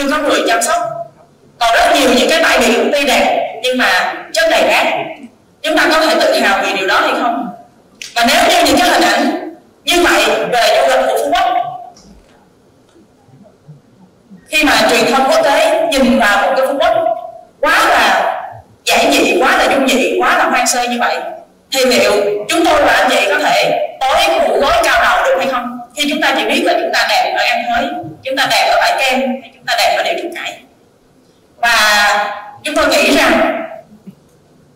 nhiêu nơi có người chăm sóc. Còn rất nhiều những cái bãi biển tuy đẹp, nhưng mà chất đầy rác. Chúng ta có thể tự hào vì điều đó hay không? Và nếu như những cái hình ảnh như vậy về du lịch của Phú Quốc, khi mà truyền thông quốc tế nhìn vào một cái Phú Quốc quá là giản dị, quá là dung dị, quá là hoang sơ như vậy, thì liệu chúng tôi và anh chị có thể tối ngủ gối cao đầu được hay không? Khi chúng ta chỉ biết là chúng ta đẹp ở em Thới chúng ta đẹp ở bãi kem hay chúng ta đẹp ở đèo Trúc Cải và chúng tôi nghĩ rằng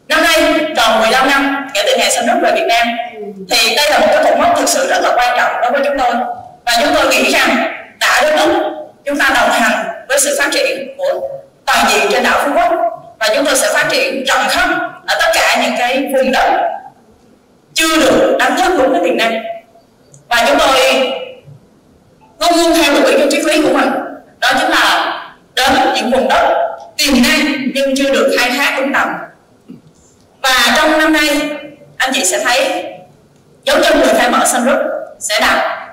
năm nay, tròn 15 năm kể từ ngày sinh nước về Việt Nam, thì đây là một cái cột mốc thực sự rất là quan trọng đối với chúng tôi. Và chúng tôi nghĩ rằng đã đến lúc chúng ta đồng hành với sự phát triển của toàn diện trên đảo Phú Quốc. Và chúng tôi sẽ phát triển rộng khắp ở tất cả những cái vùng đất chưa được đánh thức đúng cái tiềm năng và chúng tôi luôn luôn theo đuổi cái triết lý của mình. Đó chính là đến những vùng đất tiềm năng nhưng chưa được khai thác đúng tầm. Và trong năm nay, anh chị sẽ thấy dấu chân người khai mở Sun Group sẽ đặt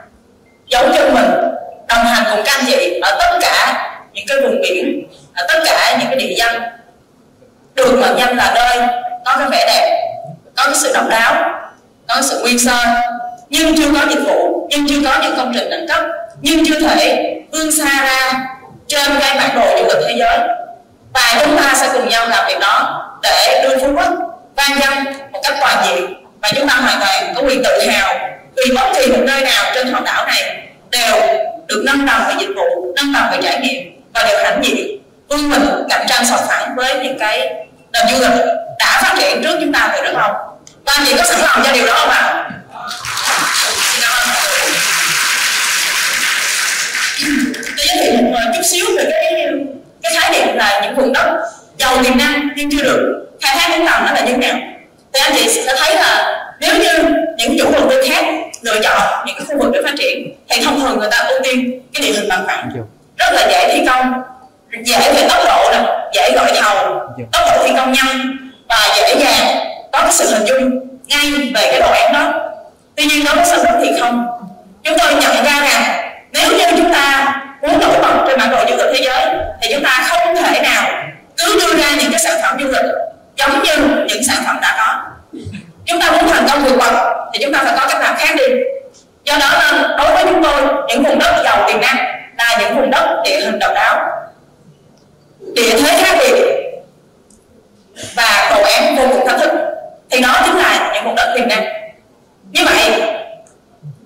dấu chân mình đồng hành cùng các anh chị ở tất cả những cái vùng biển, ở tất cả những cái địa danh. Được mệnh danh là nơi có cái vẻ đẹp, có cái sự độc đáo, có cái sự nguyên sơ nhưng chưa có dịch vụ, nhưng chưa có những công trình đẳng cấp, nhưng chưa thể vươn xa ra trên cái bản đồ du lịch thế giới. Và chúng ta sẽ cùng nhau làm việc đó để đưa Phú Quốc vang danh một cách toàn diện. Và chúng ta hoàn toàn có quyền tự hào vì bất kỳ một nơi nào trên hòn đảo này đều được nâng tầm về dịch vụ, nâng tầm về trải nghiệm và đều hãnh diện. Vươn mình cạnh tranh sòng phẳng với những cái nền du lịch đã phát triển trước chúng ta từ rất lâu. Và anh chị có sẵn lòng cho điều đó không ạ? à giới thiệu một chút xíu về cái cái khái niệm là những vùng đất giàu tiềm năng nhưng chưa được khai thác đúng tầm nó là như thế nào. Thì anh chị sẽ thấy là nếu như những chủ đầu tư khác lựa chọn những cái khu vực để phát triển thì thông thường người ta ưu tiên cái địa hình bằng phẳng. Rất là dễ thi công dễ về tốc độ nè dễ gọi thầu tốc độ thi công nhanh và dễ dàng có cái sự hình dung ngay về cái đồ án đó. Tuy nhiên đối với sản xuất thì không. Chúng tôi nhận ra rằng nếu như chúng ta muốn nổi bật trên bản đồ du lịch thế giới, thì chúng ta không thể nào cứ đưa ra những cái sản phẩm du lịch giống như những sản phẩm đã có. Chúng ta muốn thành công vượt bậc, thì chúng ta phải có cách làm khác đi. Do đó nên đối với chúng tôi, những vùng đất giàu tiềm năng là những vùng đất địa hình độc đáo, địa thế khác biệt, và cầu án vô cùng thách thức. Thì đó chính là những vùng đất tiềm năng. Như vậy,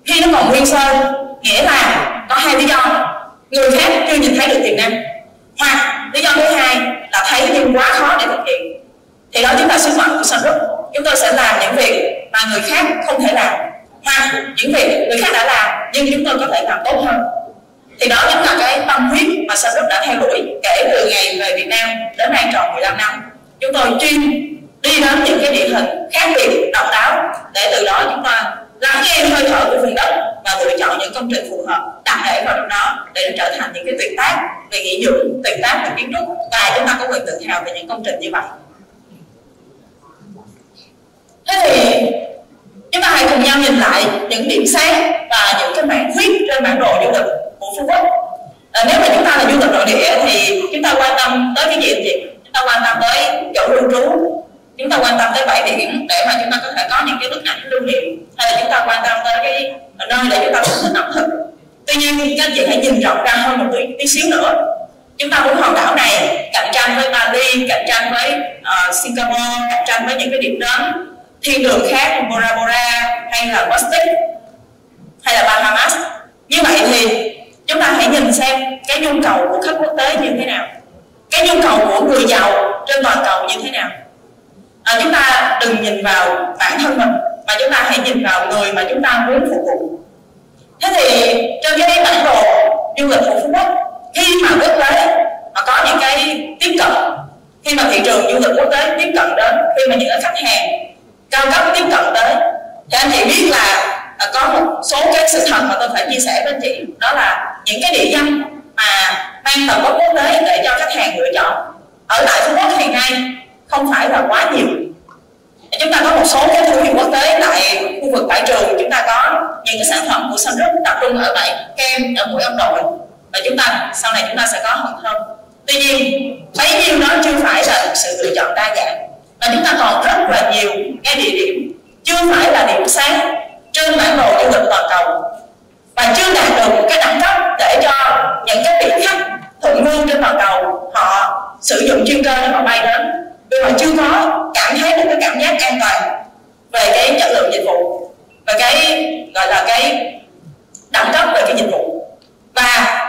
khi nó còn nguyên sơ, nghĩa là có hai lý do người khác chưa nhìn thấy được tiềm năng hoặc lý do thứ hai là thấy nhưng quá khó để thực hiện. Thì đó chính là sứ mệnh của Sunroof chúng tôi sẽ làm những việc mà người khác không thể làm. Hoặc những việc người khác đã làm, nhưng chúng tôi có thể làm tốt hơn. Thì đó chính là cái tâm huyết mà Sunroof đã theo đuổi kể từ ngày về Việt Nam đến nay tròn 15 năm. Chúng tôi chuyên đi đến những cái địa hình khác biệt độc đáo để từ đó chúng ta lắng nghe hơi thở của vùng đất và lựa chọn những công trình phù hợp đặt thể vào nó đó để trở thành những cái tuyệt tác về nghỉ dưỡng tuyệt tác về kiến trúc. Và chúng ta có quyền tự hào về những công trình như vậy. Thế thì chúng ta hãy cùng nhau nhìn lại những điểm sáng và những cái mảng khuyết trên bản đồ du lịch của phú quốc. À, nếu mà chúng ta là du lịch nội địa thì chúng ta quan tâm tới cái gì thì chúng ta quan tâm tới chỗ lưu trú chúng ta quan tâm tới bảy biển để mà chúng ta có thể có những cái bức ảnh lưu niệm hay là chúng ta quan tâm tới cái nơi để chúng ta thưởng thức ẩm thực tuy nhiên các anh chị hãy nhìn rộng ra hơn một tí, tí xíu nữa. Chúng ta muốn hòn đảo này cạnh tranh với Bali cạnh tranh với uh, Singapore cạnh tranh với những cái điểm đến thiên đường khác Bora Bora hay là Bostic hay là Bahamas. Như vậy thì chúng ta hãy nhìn xem cái nhu cầu của khách quốc tế như thế nào cái nhu cầu của người giàu trên toàn cầu như thế nào à, chúng ta đừng nhìn vào bản thân mình mà chúng ta hãy nhìn vào người mà chúng ta muốn phục vụ. Thế thì trên cái bản đồ du lịch của phú quốc khi mà quốc tế mà có những cái tiếp cận khi mà thị trường du lịch quốc tế tiếp cận đến khi mà những khách hàng cao cấp tiếp cận tới thì anh chị biết là à, có một số cái sự thật mà tôi phải chia sẻ với anh chị đó là những cái địa danh mà mang tầm quốc tế để cho khách hàng lựa chọn. Ở tại phú quốc hiện nay không phải là quá nhiều. Chúng ta có một số cái thương hiệu quốc tế tại khu vực tại trường, chúng ta có những cái sản phẩm của Sunroof tập trung ở tại kem, ở mũi ông nội. Và chúng ta, sau này chúng ta sẽ có hơn. thơm tuy nhiên, bấy nhiêu đó chưa phải là sự lựa chọn đa dạng. Và chúng ta còn rất là nhiều cái địa điểm chưa phải là điểm sáng trên bản đồ du lịch toàn cầu. Và chưa đạt được một cái đẳng cấp để cho những cái vị khách thuận vương trên toàn cầu, họ sử dụng chuyên cơ để họ bay đến nhưng mà chưa có cảm thấy được cái cảm giác an toàn về cái chất lượng dịch vụ và cái, gọi là cái đẳng cấp về cái dịch vụ. Và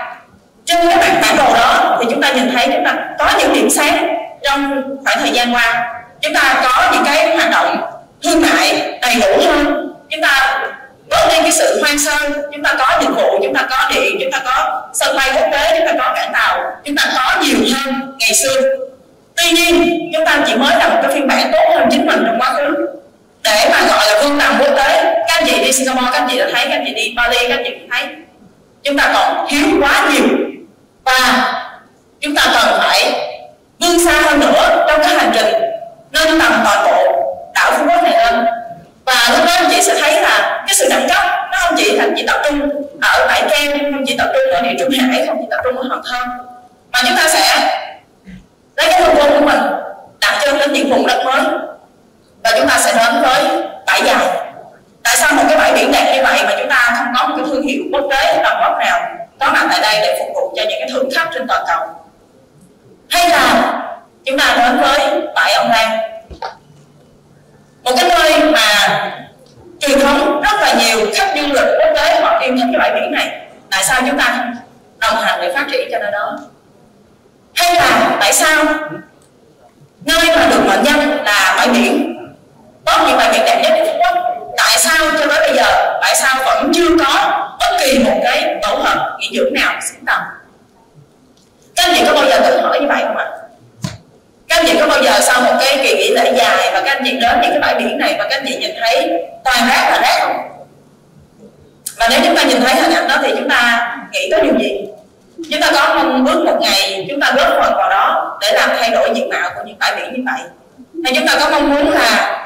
trên cái bản bản đồ đó thì chúng ta nhìn thấy chúng ta có những điểm sáng trong khoảng thời gian qua. Chúng ta có những cái hoạt động thương mại đầy đủ hơn. Chúng ta bớt đi cái sự hoang sơ. Chúng ta có dịch vụ, chúng ta có điện, chúng ta có sân bay quốc tế, chúng ta có cảng tàu, chúng ta có nhiều hơn ngày xưa tuy nhiên, chúng ta chỉ mới là một cái phiên bản tốt hơn chính mình trong quá khứ. Để mà gọi là vương tầm quốc tế, các anh chị đi Singapore, các anh chị đã thấy, các anh chị đi Bali, các anh chị thấy. Chúng ta còn thiếu quá nhiều. Và chúng ta cần phải vươn xa hơn nữa trong cái hành trình nâng tầm toàn bộ đảo phú quốc này lên. Và lúc đó anh chị sẽ thấy là cái sự đẳng cấp, nó không chỉ thành chỉ tập trung ở bãi kem không chỉ tập trung ở địa trung hải, không chỉ tập trung ở hòn thơm mà chúng ta sẽ lấy cái thông quân của mình, đặt chân đến những vùng đất mới. Và chúng ta sẽ đến với bãi dài. Tại sao một cái bãi biển đẹp như vậy mà chúng ta không có một cái thương hiệu quốc tế tầm vóc nào có mặt tại đây để phục vụ cho những cái thương khách trên toàn cầu? Hay là chúng ta đến với bãi ông lan? Một cái nơi mà truyền thống rất là nhiều khách du lịch quốc tế họ yêu thích cái bãi biển này. Tại sao chúng ta không đồng hành để phát triển cho nơi đó? Hay là tại sao nơi mà được mệnh danh là bãi biển? Có những bãi biển đẹp nhất của Phú Quốc. Tại sao cho tới bây giờ, tại sao vẫn chưa có bất kỳ một cái tổ hợp nghỉ dưỡng nào xứng tầm? Các anh chị có bao giờ tự hỏi như vậy không ạ? Các anh chị có bao giờ sau một cái kỳ nghỉ lễ dài và các anh chị đến những cái bãi biển này và các anh chị nhìn thấy toàn rác là rác không? Và nếu chúng ta nhìn thấy hình ảnh đó thì chúng ta nghĩ tới điều gì? Chúng ta có mong bước một ngày chúng ta góp phần vào đó để làm thay đổi diện mạo của những bãi biển như vậy. Hay chúng ta có mong muốn là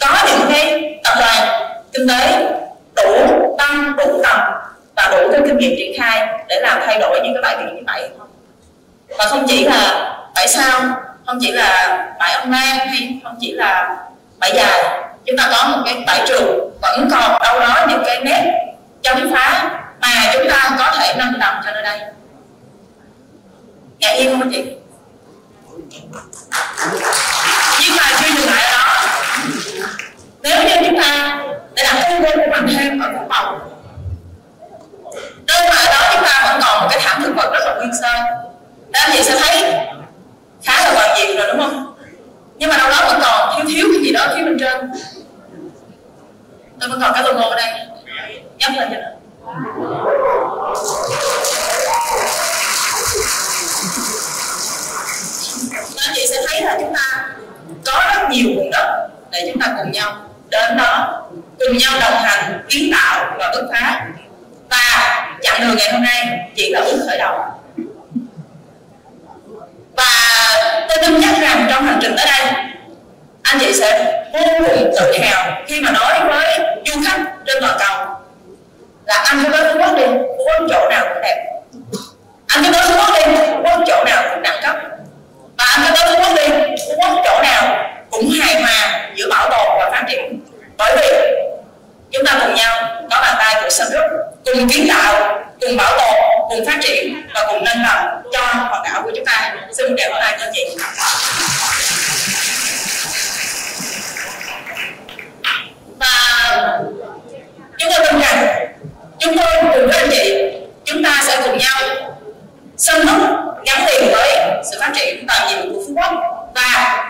có những cái tập đoàn kinh tế đủ tăng, đủ tầm và đủ cái kinh nghiệm triển khai để làm thay đổi những cái bãi biển như vậy không? Và không chỉ là tại sao, không chỉ là bãi ông lan hay không chỉ là bãi dài, chúng ta có một cái bãi trường vẫn còn đâu đó những cái nét chấm phá mà chúng ta có thể nâng tầm nhà yêu không chị. Nhưng mà chưa dừng lại đó. Nếu như chúng ta để đặt cái quên của mình thêm ở quốc phòng nơi mà đó chúng ta vẫn còn một cái thảm thực vật rất là nguyên sơ. Nên chị sẽ thấy khá là hoàn diện rồi, đúng không? Nhưng mà đâu đó vẫn còn thiếu thiếu cái gì đó phía bên trên. Tôi vẫn còn cái logo ở đây. Nhấp lên cho nó. Anh chị sẽ thấy là chúng ta có rất nhiều vùng đất để chúng ta cùng nhau đến đó, cùng nhau đồng hành, kiến tạo và bứt phá. Và chặng đường ngày hôm nay chỉ là bước khởi đầu. Và tôi tin chắc rằng trong hành trình tới đây, anh chị sẽ vô cùng tự hào khi mà nói với du khách trên toàn cầu là anh cứ tới phú quốc đi, phú quốc chỗ nào cũng đẹp. Anh cứ tới phú quốc đi, phú quốc chỗ nào cũng đẳng cấp và anh cứ tới phú quốc đi. Phú quốc chỗ nào cũng hài hòa giữa bảo tồn và phát triển. Bởi vì chúng ta cùng nhau có bàn tay của sân nước cùng kiến tạo, cùng bảo tồn, cùng phát triển và cùng nâng tầm cho hòn đảo của chúng ta. Xin chào tay cho chị. Và chúng tôi tin rằng chúng tôi cùng với anh chị, chúng ta sẽ cùng nhau sân hút gắn liền với sự phát triển toàn diện của Phú Quốc. Và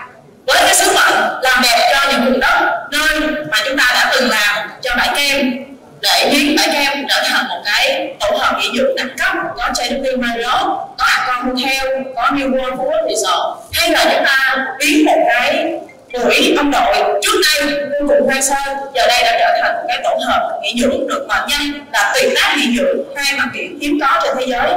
với cái sứ mệnh làm đẹp cho những vùng đất nơi mà chúng ta đã từng làm cho bãi kem, để biến bãi kem trở thành một cái tổ hợp nghỉ dưỡng đẳng cấp, có JW Marriott có Accor Hotel có New World Phú Quốc Resort. Hay là chúng ta biến một cái buổi ông đội trước đây vô cùng hoang sơ, giờ đây đã trở thành một cái tổ hợp nghỉ dưỡng được mệnh danh là tuyệt tác nghỉ dưỡng hai mặt kiện hiếm có trên thế giới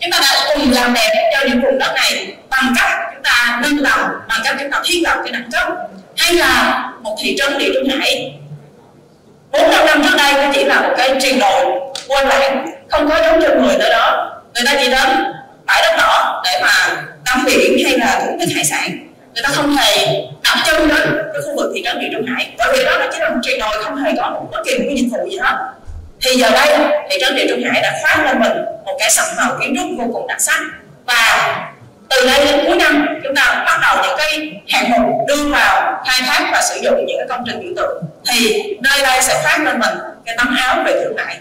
chúng ta đã cùng làm đẹp cho những vùng đất này, bằng cách chúng ta nâng tầm bằng cách chúng ta thiết lập cái đẳng cấp, hay là một thị trấn địa trung hải. Bốn năm năm trước đây nó chỉ là một cái triền đồi quên lãng, không có giống chân người tới đó. Người ta chỉ đến bãi đất đỏ để mà tắm biển hay là thưởng thức hải sản. Người ta không hề đặt chân đến cái khu vực thị trấn địa trung hải, bởi vì đó nó chỉ là một triền đồi, không hề có một bất kỳ một cái dịch vụ gì hết thì giờ đây thị trấn địa trung hải đã khoác lên mình một cái sầm màu kiến trúc vô cùng đặc sắc. Và từ đây đến cuối năm, chúng ta bắt đầu những cái hạng mục đưa vào khai thác và sử dụng những cái công trình biểu tượng thì nơi đây sẽ phát lên mình cái tấm áo về thương mại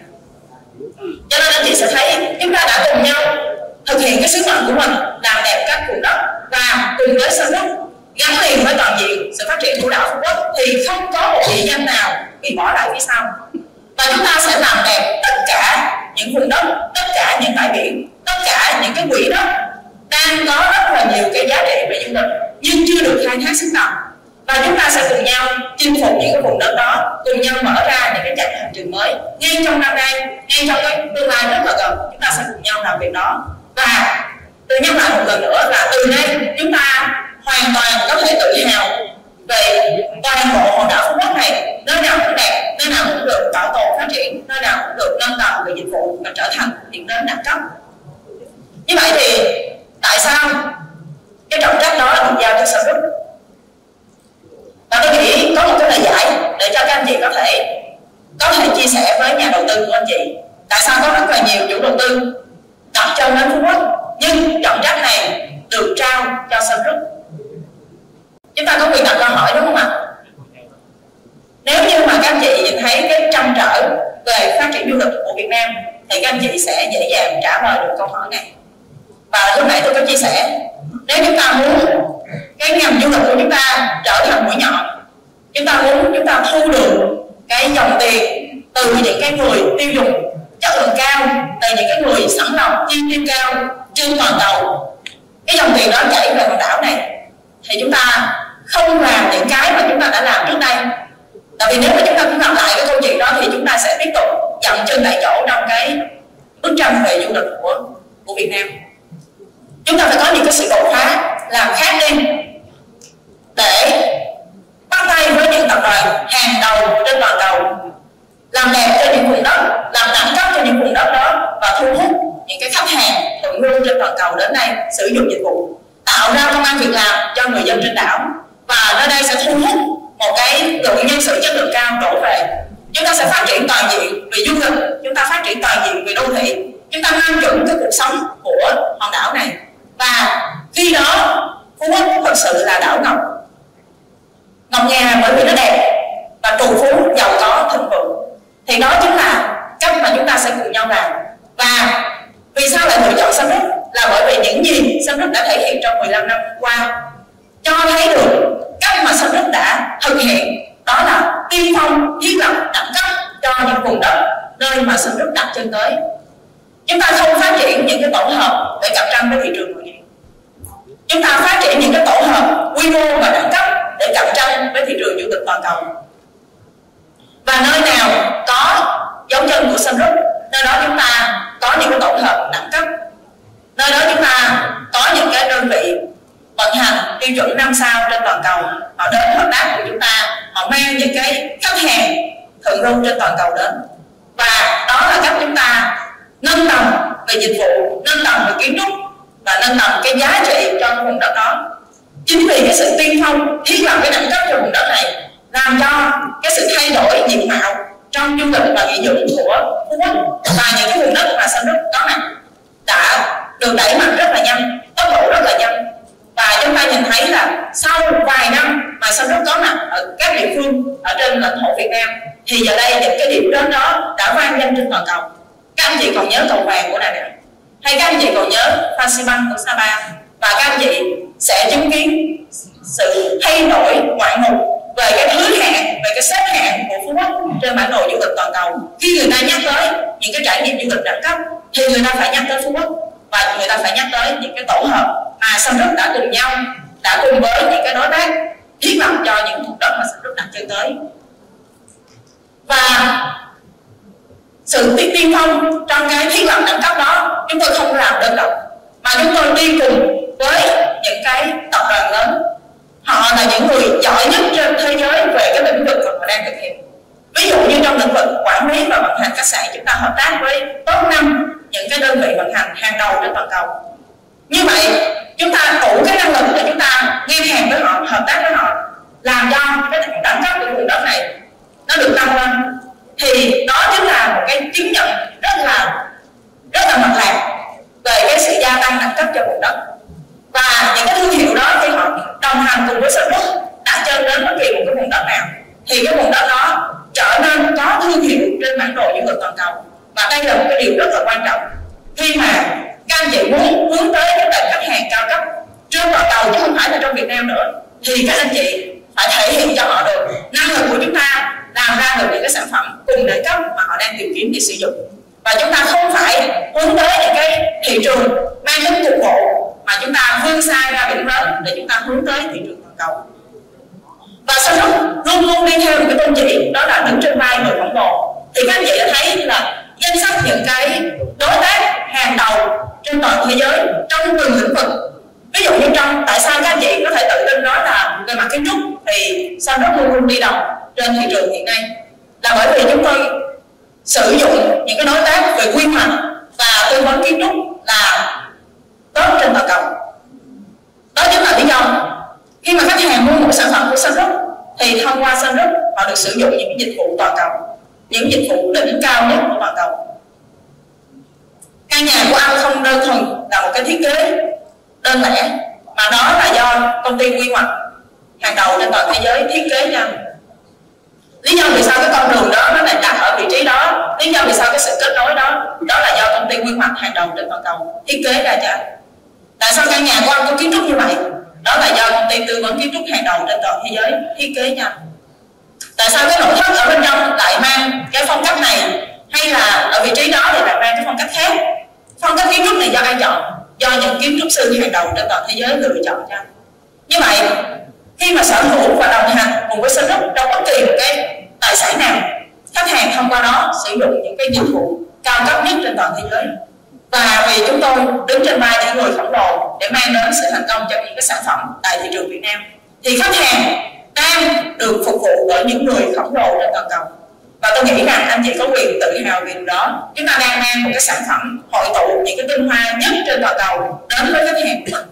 cho nên anh chị sẽ thấy chúng ta đã cùng nhau thực hiện cái sứ mệnh của mình, làm đẹp các vùng đất và cùng với sân đất gắn liền với toàn diện sự phát triển của đảo phú quốc. Thì không có một địa danh nào bị bỏ lại phía sau và chúng ta sẽ làm đẹp tất cả những vùng đất, tất cả những bãi biển, tất cả những cái quỹ đất đang có rất là nhiều cái giá trị về du lịch nhưng chưa được khai thác xứng tầm. Và chúng ta sẽ cùng nhau chinh phục những cái vùng đất đó, cùng nhau mở ra những cái chặng hành trình mới ngay trong năm nay, ngay trong cái tương lai rất là gần. Chúng ta sẽ cùng nhau làm việc đó. Và tôi nhắc lại một lần nữa là từ nay chúng ta hoàn toàn có thể tự hào về toàn bộ hòn đảo phú quốc này, nơi nào cũng đẹp, nơi nào cũng được bảo tồn phát triển, nơi nào cũng được nâng tầm về dịch vụ và trở thành điểm đến đẳng cấp. Như vậy thì, tại sao cái trọng trách đó được giao cho sở Group và tôi nghĩ có một cái lời giải để cho các anh chị có thể có thể chia sẻ với nhà đầu tư của anh chị tại sao có rất là nhiều chủ đầu tư đặt chân đến Phú Quốc, nhưng trọng trách này được trao cho Sun Group chúng ta có quyền đặt câu hỏi, đúng không ạ? Nếu như mà các anh chị nhìn thấy cái trăn trở về phát triển du lịch của Việt Nam, thì các anh chị sẽ dễ dàng trả lời được câu hỏi này. Và lúc nãy tôi có chia sẻ, nếu chúng ta muốn cái ngành du lịch của chúng ta trở thành mũi nhọn, chúng ta muốn chúng ta thu được cái dòng tiền từ những cái người tiêu dùng chất lượng cao, từ những cái người sẵn lòng chi tiêu cao trên toàn cầu, cái dòng tiền đó chảy về hòn đảo này, thì chúng ta không làm những cái mà chúng ta đã làm trước đây. Tại vì nếu mà chúng ta cứ làm lại cái câu chuyện đó thì chúng ta sẽ tiếp tục dậm chân tại chỗ trong cái bức tranh về du lịch của của Việt Nam. Chúng ta phải có những cái sự đột phá làm khác đi để bắt tay với những tập đoàn hàng đầu trên toàn cầu, làm đẹp cho những vùng đất, làm đẳng cấp cho những vùng đất đó và thu hút những cái khách hàng thượng lưu trên toàn cầu đến đây sử dụng dịch vụ, tạo ra công an việc làm cho người dân trên đảo và nơi đây sẽ thu hút một cái lượng nhân sự chất lượng cao đổ về. Chúng ta sẽ phát triển toàn diện về du lịch, chúng ta phát triển toàn diện về đô thị, chúng ta nâng chuẩn cái cuộc sống của hòn đảo này. Và khi đó, phú quốc thật sự là đảo ngọc. Ngọc ngà bởi vì nó đẹp điều rất là quan trọng. Khi mà các anh chị muốn hướng tới cái tầng khách hàng cao cấp trên toàn cầu chứ không phải là trong Việt Nam nữa, thì các anh chị phải thể hiện cho họ được năng lực của chúng ta làm ra được những cái sản phẩm cùng đẳng cấp mà họ đang tìm kiếm để sử dụng. Và chúng ta không phải hướng tới những cái thị trường mang tính cục bộ mà chúng ta vươn xa ra biển lớn để chúng ta hướng tới thị trường toàn cầu. Và sau đó, luôn luôn đi theo một cái tôn chỉ, đó là đứng trên vai người khổng lồ thì các anh chị đã thấy là chăm sóc những cái đối tác hàng đầu trên toàn thế giới trong từng lĩnh vực. Ví dụ như trong, tại sao các anh chị có thể tự tin nói là về mặt kiến trúc thì sao rất luôn luôn đi đầu trên thị trường hiện nay? Là bởi vì chúng tôi sử dụng những cái đối tác về quy hoạch và tư vấn kiến trúc là tốt trên toàn cầu. Đó chính là lý do khi mà khách hàng mua một sản phẩm của Sunroof thì thông qua Sunroof họ được sử dụng những cái dịch vụ toàn cầu những dịch vụ đỉnh cao nhất của toàn cầu. Căn nhà của anh không đơn thuần là một cái thiết kế đơn lẻ, mà đó là do công ty quy hoạch hàng đầu trên toàn thế giới thiết kế cho lý do vì sao cái con đường đó nó lại đặt ở vị trí đó, lý do vì sao cái sự kết nối đó đó là do công ty quy hoạch hàng đầu trên toàn cầu thiết kế ra cho tại sao căn nhà của anh có kiến trúc như vậy? Đó là do công ty tư vấn kiến trúc hàng đầu trên toàn thế giới thiết kế nhanh tại sao cái nội thất ở bên trong lại mang cái phong cách này? Hay là ở vị trí đó thì lại mang cái phong cách khác? Phong cách kiến trúc này do ai chọn? Do những kiến trúc sư hàng đầu trên toàn thế giới lựa chọn cho như vậy, khi mà sở hữu và đồng hành cùng với sân đất trong bất kỳ một cái tài sản nào, khách hàng thông qua đó sử dụng những cái dịch vụ cao cấp nhất trên toàn thế giới. Và vì chúng tôi đứng trên vai những người khổng lồ để mang đến sự thành công cho những cái sản phẩm tại thị trường Việt Nam, thì khách hàng đang được phục vụ bởi những người khổng lồ trên toàn cầu. Và tôi nghĩ rằng anh chị có quyền tự hào về điều đó. Chúng ta đang mang một cái sản phẩm hội tụ những cái tinh hoa nhất trên toàn cầu đến với khách hàng của mình.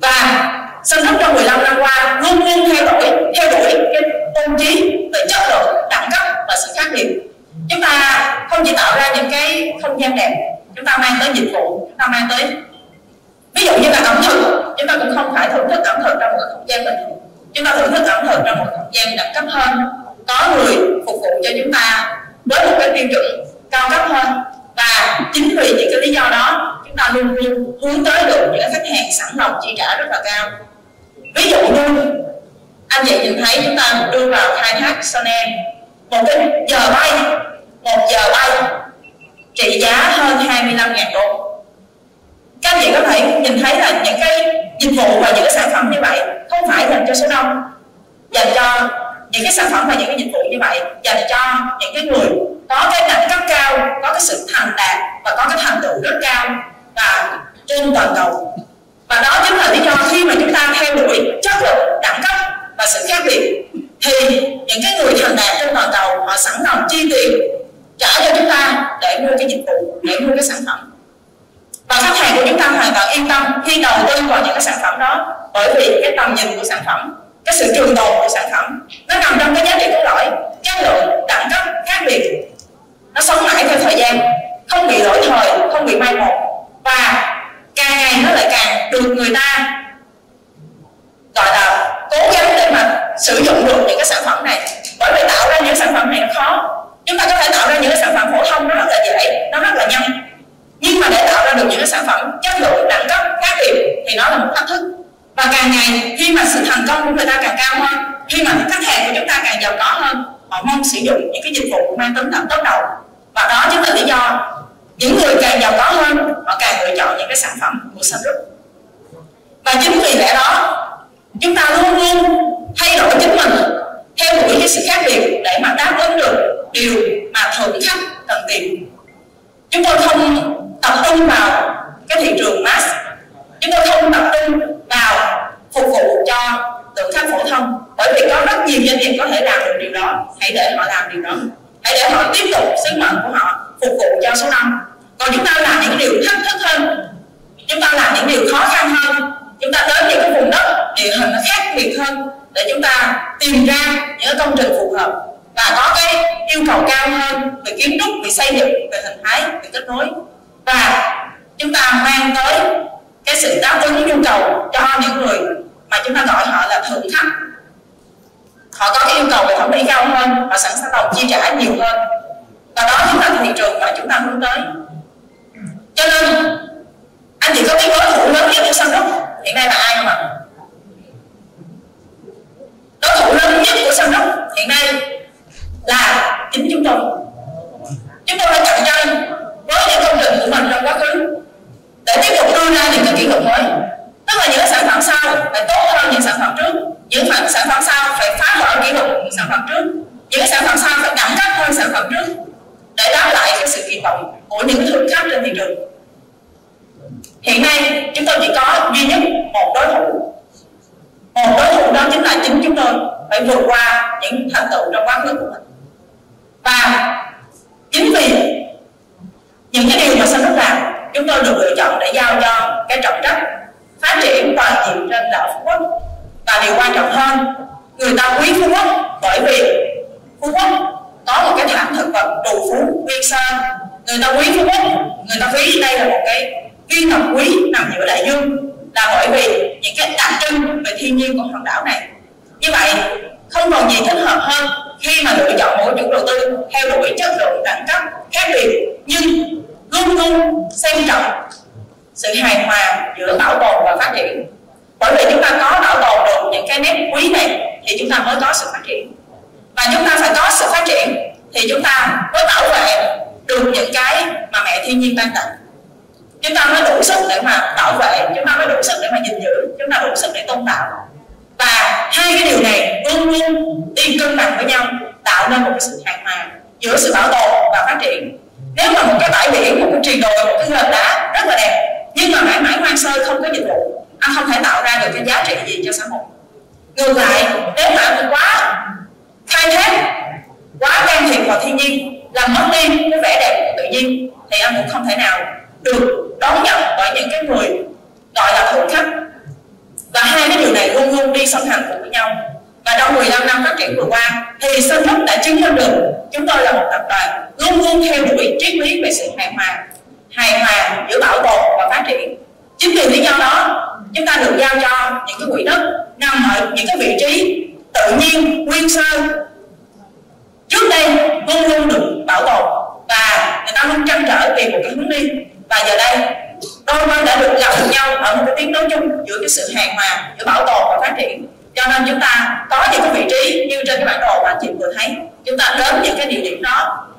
Và sân khấu trong 15 năm qua luôn luôn theo đuổi theo đuổi cái tôn chí về chất lượng, đẳng cấp và sự khác biệt. Chúng ta không chỉ tạo ra những cái không gian đẹp, chúng ta mang tới dịch vụ, chúng ta mang tới. Ví dụ như là ẩm thực, chúng ta cũng không phải thưởng thức ẩm thực trong một không gian bình thường chúng ta thưởng thức ẩm thực trong một không gian đẳng cấp hơn, có người phục vụ cho chúng ta với một cái tiêu chuẩn cao cấp hơn. Và chính vì những cái lý do đó, chúng ta luôn luôn hướng tới được những khách hàng sẵn lòng chi trả rất là cao. Ví dụ như, anh chị nhìn thấy chúng ta đưa vào khai thác sonem một cái giờ bay, một giờ bay, trị giá hơn 25.000 đô. Các anh chị có thể nhìn thấy là những cái dịch vụ và những cái sản phẩm như vậy không phải dành cho số đông. Dành cho những cái sản phẩm và những cái dịch vụ như vậy. Dành cho những cái người có cái đẳng cấp cao, có cái sự thành đạt và có cái thành tựu rất cao. Và trên toàn cầu. Và đó chính là lý do khi mà chúng ta theo đuổi chất lượng, đẳng cấp và sự khác biệt, thì những cái người thành đạt trên toàn cầu họ sẵn lòng chi tiền trả cho chúng ta để mua cái dịch vụ, để mua cái sản phẩm và khách hàng của chúng ta hoàn toàn yên tâm khi đầu tư vào những cái sản phẩm đó. Bởi vì cái tầm nhìn của sản phẩm, cái sự trường tồn của sản phẩm, nó nằm trong cái giá trị cốt lõi. Chất lượng, đẳng cấp, khác biệt, nó sống mãi theo thời gian, không bị lỗi thời, không bị mai một. Và càng ngày nó lại càng được người ta, gọi là, cố gắng để mà sử dụng được những cái sản phẩm này. Bởi vì tạo ra những sản phẩm này nó khó. Chúng ta có thể tạo ra những cái sản phẩm phổ thông, nó rất là dễ, nó rất là nhanh nhưng mà để tạo ra được những cái sản phẩm chất lượng, đẳng cấp khác biệt thì nó là một thách thức. Và càng ngày, khi mà sự thành công của người ta càng cao hơn, khi mà khách hàng của chúng ta càng giàu có hơn, họ mong sử dụng những cái dịch vụ mang tính tận tốt đầu. Và đó chính là lý do những người càng giàu có hơn, họ càng lựa chọn những cái sản phẩm của Sunroof và chính vì lẽ đó, chúng ta luôn luôn thay đổi chính mình theo đuổi cái sự khác biệt để mà đáp ứng được điều mà thượng khách cần tìm. Chúng tôi không tập trung vào cái thị trường mass. Chúng tôi không tập trung vào phục vụ cho tượng khách phổ thông, bởi vì có rất nhiều doanh nghiệp có thể làm được điều đó, hãy để họ làm điều đó. Hãy để họ tiếp tục sứ mệnh của họ, phục vụ cho số đông còn chúng ta làm những điều thách thức hơn, chúng ta làm những điều khó khăn hơn, chúng ta đến những cái vùng đất địa hình nó khác biệt hơn để chúng ta tìm ra những công trình phù hợp và có cái yêu cầu cao hơn về kiến trúc, về xây dựng, về hình thái, về kết nối và chúng ta mang tới cái sự đáp ứng nhu cầu cho những người mà chúng ta gọi họ là thượng khách. Họ có cái yêu cầu về thẩm mỹ cao hơn, họ sẵn sàng đồng chi trả nhiều hơn. Và đó chính là thị trường mà chúng ta hướng tới. Cho nên, anh chị có cái đối thủ lớn nhất của Sunrock hiện nay là ai không ạ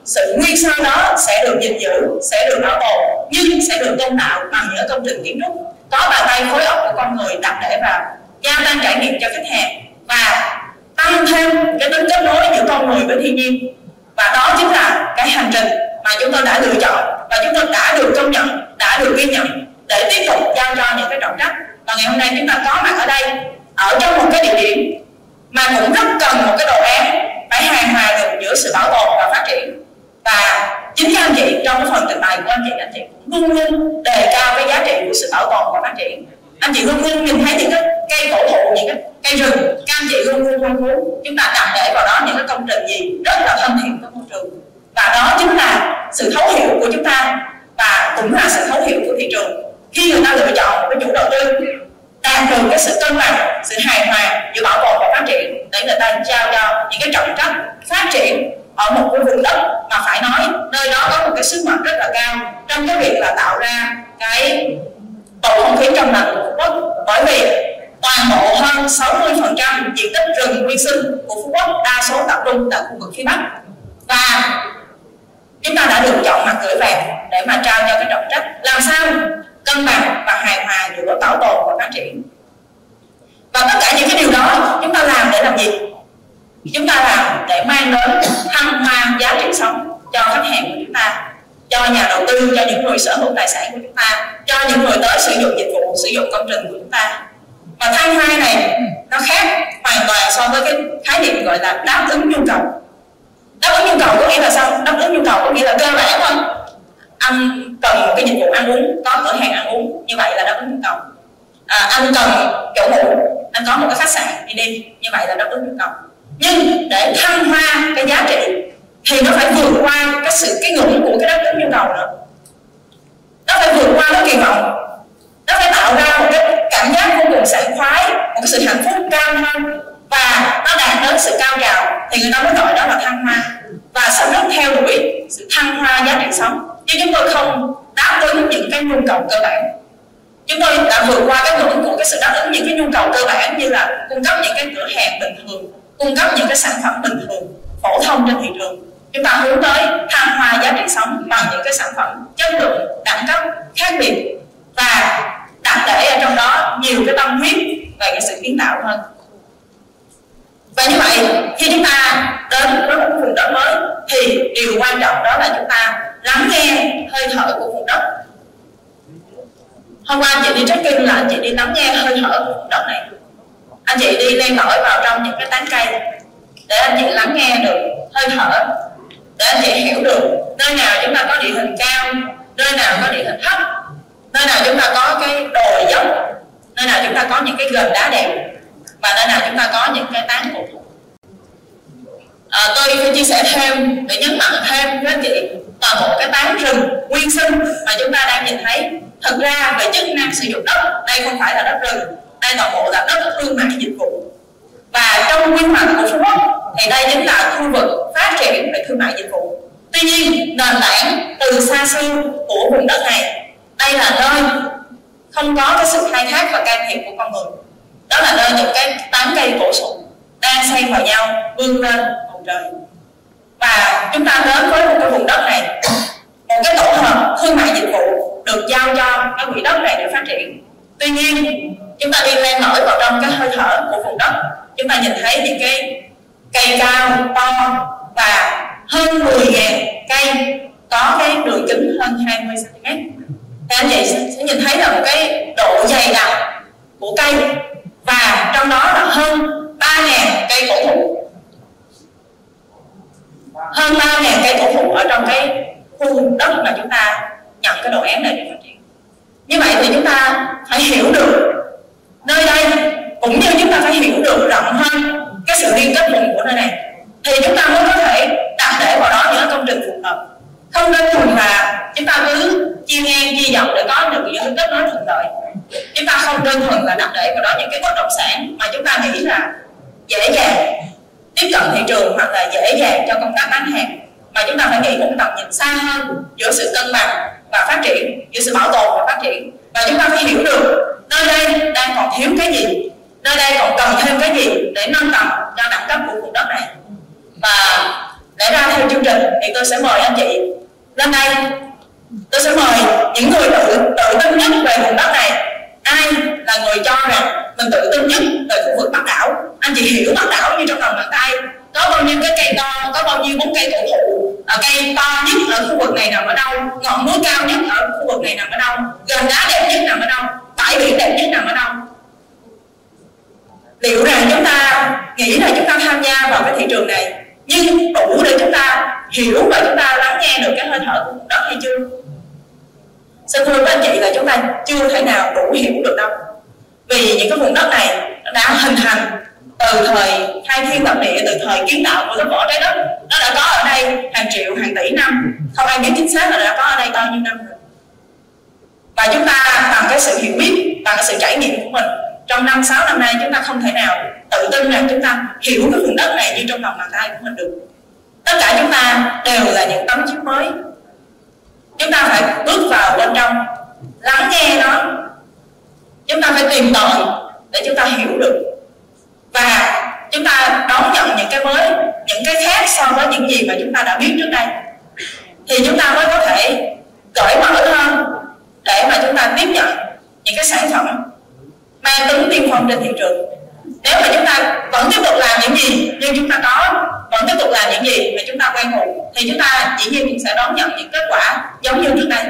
sự nguyên sơ đó sẽ được gìn giữ, sẽ được bảo tồn, nhưng sẽ được tôn tạo bằng những công trình kiến trúc. Có bàn tay khối óc của con người đặt để vào gia tăng trải nghiệm cho khách hàng và tăng thêm cái tính kết nối giữa con người với thiên nhiên. Và đó chính là cái hành trình mà chúng tôi đã lựa chọn và chúng tôi đã được công nhận, đã được ghi nhận để tiếp tục giao cho những cái trọng trách. Và ngày hôm nay chúng ta có mặt ở đây, ở trong một cái địa điểm mà cũng rất cần một cái đồ án phải hài hòa được giữa sự bảo tồn và phát triển và chính các anh chị, trong cái phần trình bày của anh chị anh chị cũng luôn luôn đề cao cái giá trị của sự bảo tồn và phát triển. Anh chị luôn luôn nhìn thấy những cái cây cổ thụ, những cái cây rừng. Các anh chị luôn luôn mong muốn chúng ta đặt để vào đó những cái công trình gì rất là thân thiện với môi trường. Và đó chính là sự thấu hiểu của chúng ta và cũng là sự thấu hiểu của thị trường. Khi người ta lựa chọn một cái chủ đầu tư đạt được cái sự cân bằng, sự hài hòa giữa bảo tồn và phát triển để người ta trao cho những cái trọng trách phát triển ở một cái vùng đất mà phải nói nơi đó có một cái sức mạnh rất là cao trong cái việc là tạo ra cái bầu không khí trong lành của Phú Quốc. Bởi vì toàn bộ hơn 60% diện tích rừng nguyên sinh của Phú Quốc đa số tập trung tại khu vực phía Bắc. Và chúng ta đã được chọn mặt gửi vàng để mà trao cho cái trọng trách. Làm sao cân bằng và hài hòa giữa bảo tồn và phát triển? Và tất cả những cái điều đó chúng ta làm để làm gì? Chúng ta làm để mang đến thăng hoa giá trị sống cho khách hàng của chúng ta cho nhà đầu tư cho những người sở hữu tài sản của chúng ta cho những người tới sử dụng dịch vụ sử dụng công trình của chúng ta. Và thăng hoa này nó khác hoàn toàn so với cái khái niệm gọi là đáp ứng nhu cầu. Đáp ứng nhu cầu có nghĩa là sao? Đáp ứng nhu cầu có nghĩa là cơ bản thôi. Anh cần một cái dịch vụ ăn uống có cửa hàng ăn uống như vậy là đáp ứng nhu cầu. À, anh cần chỗ ngủ anh có một cái khách sạn đi đi như vậy là đáp ứng nhu cầu nhưng để thăng hoa cái giá trị, thì nó phải vượt qua cái sự cái ngưỡng của cái đáp ứng nhu cầu nữa. Nó phải vượt qua cái kỳ vọng. Nó phải tạo ra một cái cảm giác vô cùng sảng khoái, một cái sự hạnh phúc cao hơn. Và nó đạt đến sự cao trào, thì người ta mới gọi đó là thăng hoa. Và sau đó theo đuổi sự thăng hoa giá trị sống. Chứ chúng tôi không đáp ứng những cái nhu cầu cơ bản. Chúng tôi đã vượt qua cái ngưỡng của cái sự đáp ứng những cái nhu cầu cơ bản như là cung cấp những cái cửa hàng bình thường cung cấp những cái sản phẩm bình thường, phổ thông trên thị trường. Chúng ta hướng tới thăng hoa giá trị sống bằng những cái sản phẩm chất lượng, đẳng cấp, khác biệt và đặt để ở trong đó nhiều cái tâm huyết về cái sự kiến tạo hơn. Và như vậy, khi chúng ta đến với một vùng đất mới, thì điều quan trọng đó là chúng ta lắng nghe hơi thở của vùng đất. Hôm qua chị đi trekking là chị đi lắng nghe hơi thở của vùng đất này anh chị đi len lỏi vào trong những cái tán cây để anh chị lắng nghe được hơi thở để anh chị hiểu được nơi nào chúng ta có địa hình cao nơi nào có địa hình thấp nơi nào chúng ta có cái đồi dốc nơi nào chúng ta có những cái gần đá đẹp và nơi nào chúng ta có những cái tán cổ thụ à, tôi phải chia sẻ thêm để nhấn mạnh thêm với anh chị toàn bộ cái tán rừng nguyên sinh mà chúng ta đang nhìn thấy thực ra về chức năng sử dụng đất đây không phải là đất rừng đây là bộ dạng đất thương mại dịch vụ. Và trong quy hoạch của phú quốc, thì đây chính là khu vực phát triển về thương mại dịch vụ. Tuy nhiên, nền tảng từ xa xưa của vùng đất này, đây là nơi không có cái sự khai thác và can thiệp của con người. Đó là nơi những cái tán cây cổ thụ đang xen vào nhau, vươn lên bầu trời. Và chúng ta đến với một cái vùng đất này, một cái tổ hợp thương mại dịch vụ được giao cho cái quỹ đất này để phát triển. Tuy nhiên chúng ta đi len nổi vào trong cái hơi thở của vùng đất. Chúng ta nhìn thấy những cái cây cao, to và hơn 10.000 cây có cái đường kính hơn 20 cm thì anh chị sẽ nhìn thấy là một cái độ dày đặc của cây và trong đó là hơn 3.000 cây cổ thụ. Hơn 3.000 cây cổ thụ ở trong cái khu đất mà chúng ta nhận cái đồ án này để phát triển. Như vậy thì chúng ta phải hiểu được nơi đây cũng như chúng ta phải hiểu được rộng hơn cái sự liên kết vùng của nơi này. Thì chúng ta mới có thể đặt để vào đó những công trình phù hợp. Không đơn thuần là chúng ta cứ chia ngang, chia dọc để có được những kết nối thuận lợi. Chúng ta không đơn thuần là đặt để vào đó những cái bất động sản mà chúng ta nghĩ là dễ dàng tiếp cận thị trường hoặc là dễ dàng cho công tác bán hàng. Mà chúng ta phải nghĩ một tầm nhìn xa hơn giữa sự cân bằng và phát triển, giữa sự bảo tồn và phát triển. Và chúng ta phải hiểu được nơi đây đang còn thiếu cái gì? Nơi đây còn cần thêm cái gì để nâng tầm cho đẳng cấp của vùng đất này? Và để ra theo chương trình thì tôi sẽ mời anh chị lên đây. Tôi sẽ mời những người tự tự tin nhất về vùng đất này. Ai là người cho rằng mình tự tin nhất về khu vực bắc đảo? Anh chị hiểu bắc đảo như trong lòng bàn tay. Có bao nhiêu cái cây to, có bao nhiêu bóng cây cổ thụ? Cây to nhất ở khu vực này nằm ở đâu? Ngọn núi cao nhất ở khu vực này nằm ở đâu? Gần đá đẹp nhất nằm ở đâu? Tại vì đẹp nhất nằm ở đâu liệu rằng chúng ta nghĩ là chúng ta tham gia vào cái thị trường này, nhưng đủ để chúng ta hiểu và chúng ta lắng nghe được cái hơi thở của vùng đất hay chưa? Xin thưa các anh chị là chúng ta chưa thể nào đủ hiểu được đâu. Vì những cái vùng đất này đã hình thành từ thời khai thiên lập địa, từ thời kiến tạo của lớp vỏ trái đất. Nó đã có ở đây hàng triệu, hàng tỷ năm. Không ai biết chính xác là đã có ở đây bao nhiêu năm rồi và chúng ta bằng cái sự hiểu biết, bằng cái sự trải nghiệm của mình. Trong năm, sáu năm nay, chúng ta không thể nào tự tin rằng chúng ta hiểu cái vùng đất này như trong lòng bàn tay của mình được. Tất cả chúng ta đều là những tấm chiếu mới. Chúng ta phải bước vào bên trong, lắng nghe nó. Chúng ta phải tìm tòi để chúng ta hiểu được. Và chúng ta đón nhận những cái mới, những cái khác so với những gì mà chúng ta đã biết trước đây. Thì chúng ta mới có thể cởi mở hơn để mà chúng ta tiếp nhận những cái sản phẩm mang tính tiên phong trên thị trường. Nếu mà chúng ta vẫn tiếp tục làm những gì, nhưng chúng ta có, vẫn tiếp tục làm những gì mà chúng ta quen thuộc, thì chúng ta dĩ nhiên cũng sẽ đón nhận những kết quả giống như trước đây.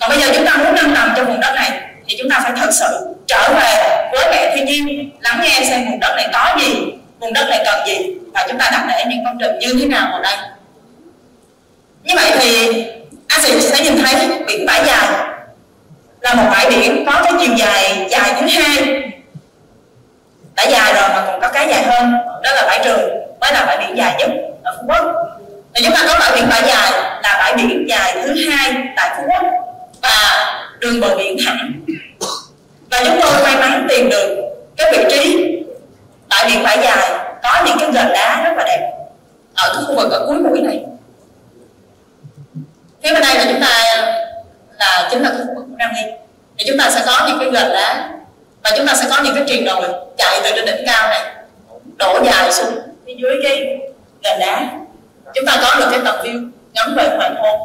Còn bây giờ chúng ta muốn nâng tầm cho vùng đất này, thì chúng ta phải thật sự trở về với mẹ thiên nhiên, lắng nghe xem vùng đất này có gì, vùng đất này cần gì, và chúng ta đặt để những công trình như thế nào vào đây. Như vậy thì anh chị sẽ nhìn thấy biển bãi dài là một bãi biển có cái chiều dài dài thứ hai. Đã dài rồi mà còn có cái dài hơn. Đó là bãi trường, mới là bãi biển dài nhất ở phú quốc. Thì chúng ta có bãi biển bãi dài là bãi biển dài thứ hai tại phú quốc và đường bờ biển thẳng. Và chúng tôi may mắn tìm được cái vị trí tại biển bãi dài, có những cái gành đá rất là đẹp ở cái khu vực ở cuối mũi này. Phía bên đây là chúng ta là chính là cái khu vực của Nam Nghi thì chúng ta sẽ có những cái gành đá và chúng ta sẽ có những cái truyền đồi chạy từ trên đỉnh cao này, đổ dài xuống phía dưới cái gành đá. Chúng ta có được cái tầm view ngắm về hoàng hôn.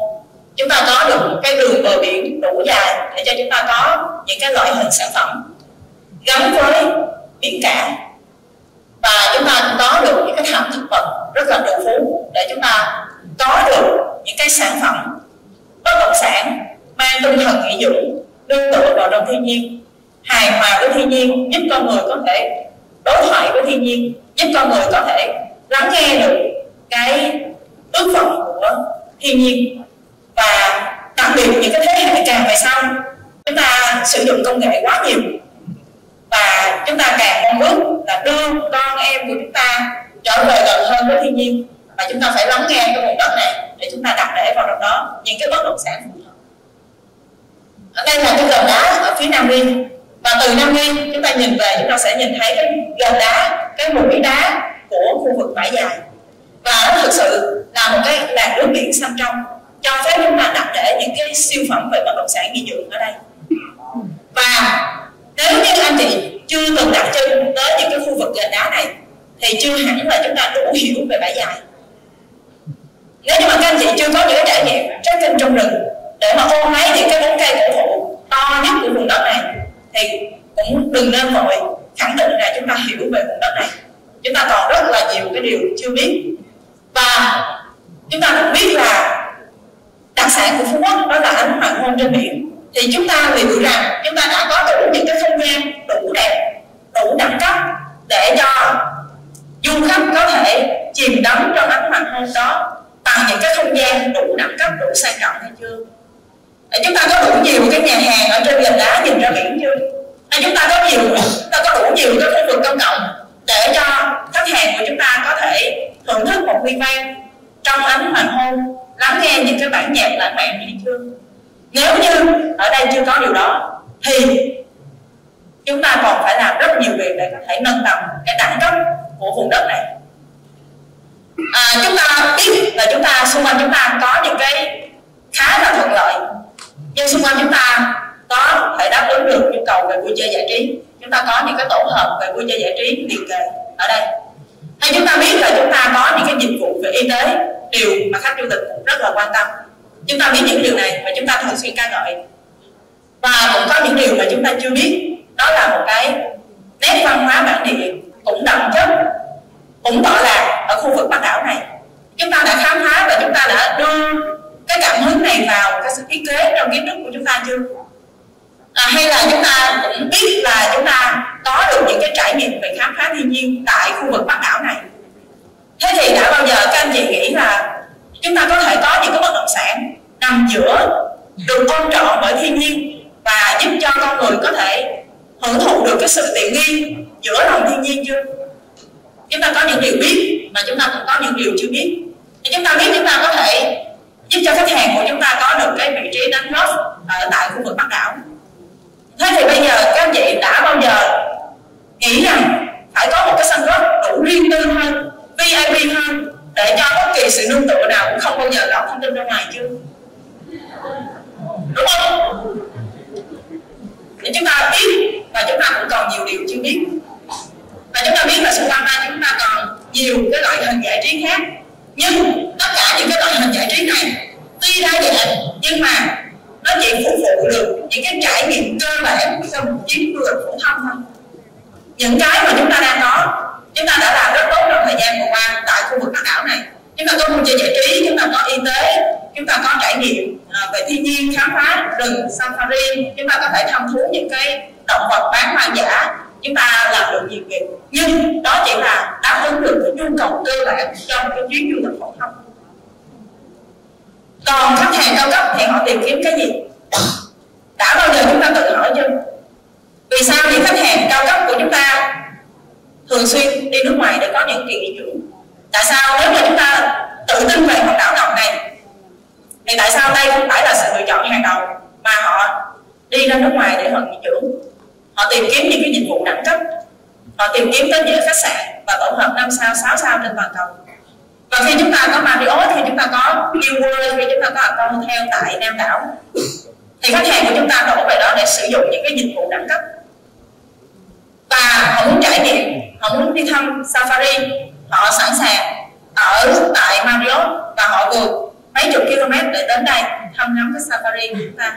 Chúng ta có được cái đường bờ biển đủ dài để cho chúng ta có những cái loại hình sản phẩm gắn với biển cả. Và chúng ta có được những cái thảm thực vật rất là đủ phú để chúng ta có được những cái sản phẩm bất động sản mang tinh thần nghỉ dưỡng nương tựa vào trong thiên nhiên, hài hòa với thiên nhiên, giúp con người có thể đối thoại với thiên nhiên, giúp con người có thể lắng nghe được cái ước vọng của thiên nhiên. Và đặc biệt những cái thế hệ càng về sau, chúng ta sử dụng công nghệ quá nhiều. Và chúng ta càng mong ước là đưa con em của chúng ta trở về gần hơn với thiên nhiên. Và chúng ta phải lắng nghe cái vùng đất này để chúng ta đặt để vào trong đó. Những cái bất động sản phù hợp ở đây là cái gò đá ở phía nam nguyên và từ nam nguyên chúng ta nhìn về, chúng ta sẽ nhìn thấy cái gò đá, cái mũi đá của khu vực bãi dài. Và nó thực sự là một cái làn nước biển xanh trong, cho phép chúng ta đặt để những cái siêu phẩm về bất động sản nghỉ dưỡng ở đây. Và nếu như anh chị chưa từng đặt chân tới những cái khu vực gành đá này, thì chưa hẳn là chúng ta đủ hiểu về bãi dài. Nếu như mà các anh chị chưa có những cái trải nghiệm trekking trong rừng để mà ôm lấy thì cái bóng cây cổ thụ to nhất của vùng đất này, thì cũng đừng nên vội khẳng định là chúng ta hiểu về vùng đất này. Chúng ta còn rất là nhiều cái điều chưa biết. Và chúng ta cũng biết là đặc sản của phú quốc đó là ánh hoàng hôn trên biển. Thì chúng ta liệu rằng chúng ta đã có đủ những cái không gian đủ đẹp, đủ đẳng cấp để cho du khách có thể chìm đắm trong ánh hoàng hôn đó bằng những cái không gian đủ đẳng cấp, đủ sang trọng hay chưa? Chúng ta có đủ nhiều cái nhà hàng ở trên gành đá nhìn ra biển chưa? Hay chúng ta có nhiều chúng ta có đủ nhiều cái khu vực công cộng để cho khách hàng của chúng ta có thể thưởng thức một huy vang trong ánh hoàng hôn lắng nghe những cái bản nhạc lãng mạn hay chưa nếu như ở đây chưa có điều đó thì chúng ta còn phải làm rất nhiều việc để có thể nâng tầm cái đẳng cấp của vùng đất này. À, chúng ta biết là chúng ta xung quanh chúng ta có những cái khá là thuận lợi nhưng xung quanh chúng ta có thể đáp ứng được nhu cầu về vui chơi giải trí. Chúng ta có những cái tổ hợp về vui chơi giải trí, liền kề ở đây. Hay chúng ta biết là chúng ta có những cái dịch vụ về y tế, điều mà khách du lịch rất là quan tâm. Chúng ta biết những điều này và chúng ta thường xuyên ca ngợi. Và cũng có những điều mà chúng ta chưa biết. Đó là một cái nét văn hóa bản địa cũng đậm chất, cũng tọa lạc ở khu vực bán đảo này. Chúng ta đã khám phá và chúng ta đã đưa cái cảm hứng này vào cái sự thiết kế trong kiến trúc của chúng ta chưa? À, hay là chúng ta cũng biết là chúng ta có được những cái trải nghiệm về khám phá thiên nhiên tại khu vực bắc đảo này. Thế thì đã bao giờ các anh chị nghĩ là chúng ta có thể có những cái bất động sản nằm giữa được ôm trọn bởi thiên nhiên và giúp cho con người có thể hưởng thụ được cái sự tiện nghi giữa lòng thiên nhiên chưa? Chúng ta có những điều biết mà chúng ta cũng có những điều chưa biết. Thì chúng ta biết chúng ta có thể giúp cho khách hàng của chúng ta có được cái vị trí đánh góp ở tại khu vực bắc đảo. Thế thì bây giờ các anh chị đã bao giờ nghĩ rằng phải có một cái sân góp đủ riêng tư hơn VIP hơn để cho bất kỳ sự nương tựa nào cũng không bao giờ lọt thông tin ra ngoài chưa? Đúng không? Để chúng ta biết và chúng ta cũng còn nhiều điều chưa biết. Và chúng ta biết là xung quanh ta chúng ta còn nhiều cái loại hình giải trí khác nhưng tất cả những cái loại hình giải trí này. Tuy đa dạng nhưng mà nó chỉ phục vụ được những cái trải nghiệm cơ bản trong một chuyến du phổ thông thôi. Những cái mà chúng ta đang có chúng ta đã làm rất tốt trong thời gian vừa qua tại khu vực bắc đảo này. Chúng ta có vui chơi giải trí, chúng ta có y tế, chúng ta có trải nghiệm à, về thiên nhiên, khám phá rừng safari. Chúng ta có thể thăm thú những cái động vật bán hoang dã chúng ta làm được nhiều việc. Nhưng đó chỉ là đáp ứng được cái nhu cầu cơ bản trong cái chuyến du lịch phổ thông. Còn khách hàng cao cấp thì họ tìm kiếm cái gì? Đã bao giờ chúng ta tự hỏi chưa? Vì sao những khách hàng cao cấp của chúng ta thường xuyên đi nước ngoài để có những kỳ nghỉ dưỡng? Tại sao nếu mà chúng ta tự tin về hòn đảo ngọc này, thì tại sao đây không phải là sự lựa chọn hàng đầu mà họ đi ra nước ngoài để họ nghỉ dưỡng? Họ tìm kiếm những cái dịch vụ đẳng cấp. Họ tìm kiếm tới những khách sạn và tổng hợp 5 sao 6 sao trên toàn cầu. Và khi chúng ta có Marriott thì chúng ta có New World khi chúng ta có Accor Hotel tại Nam đảo, thì khách hàng của chúng ta đổ về đó để sử dụng những cái dịch vụ đẳng cấp. Và họ muốn trải nghiệm, họ muốn đi thăm safari. Họ sẵn sàng ở tại Marriott và họ vượt mấy chục km để đến đây thăm ngắm cái safari của chúng ta.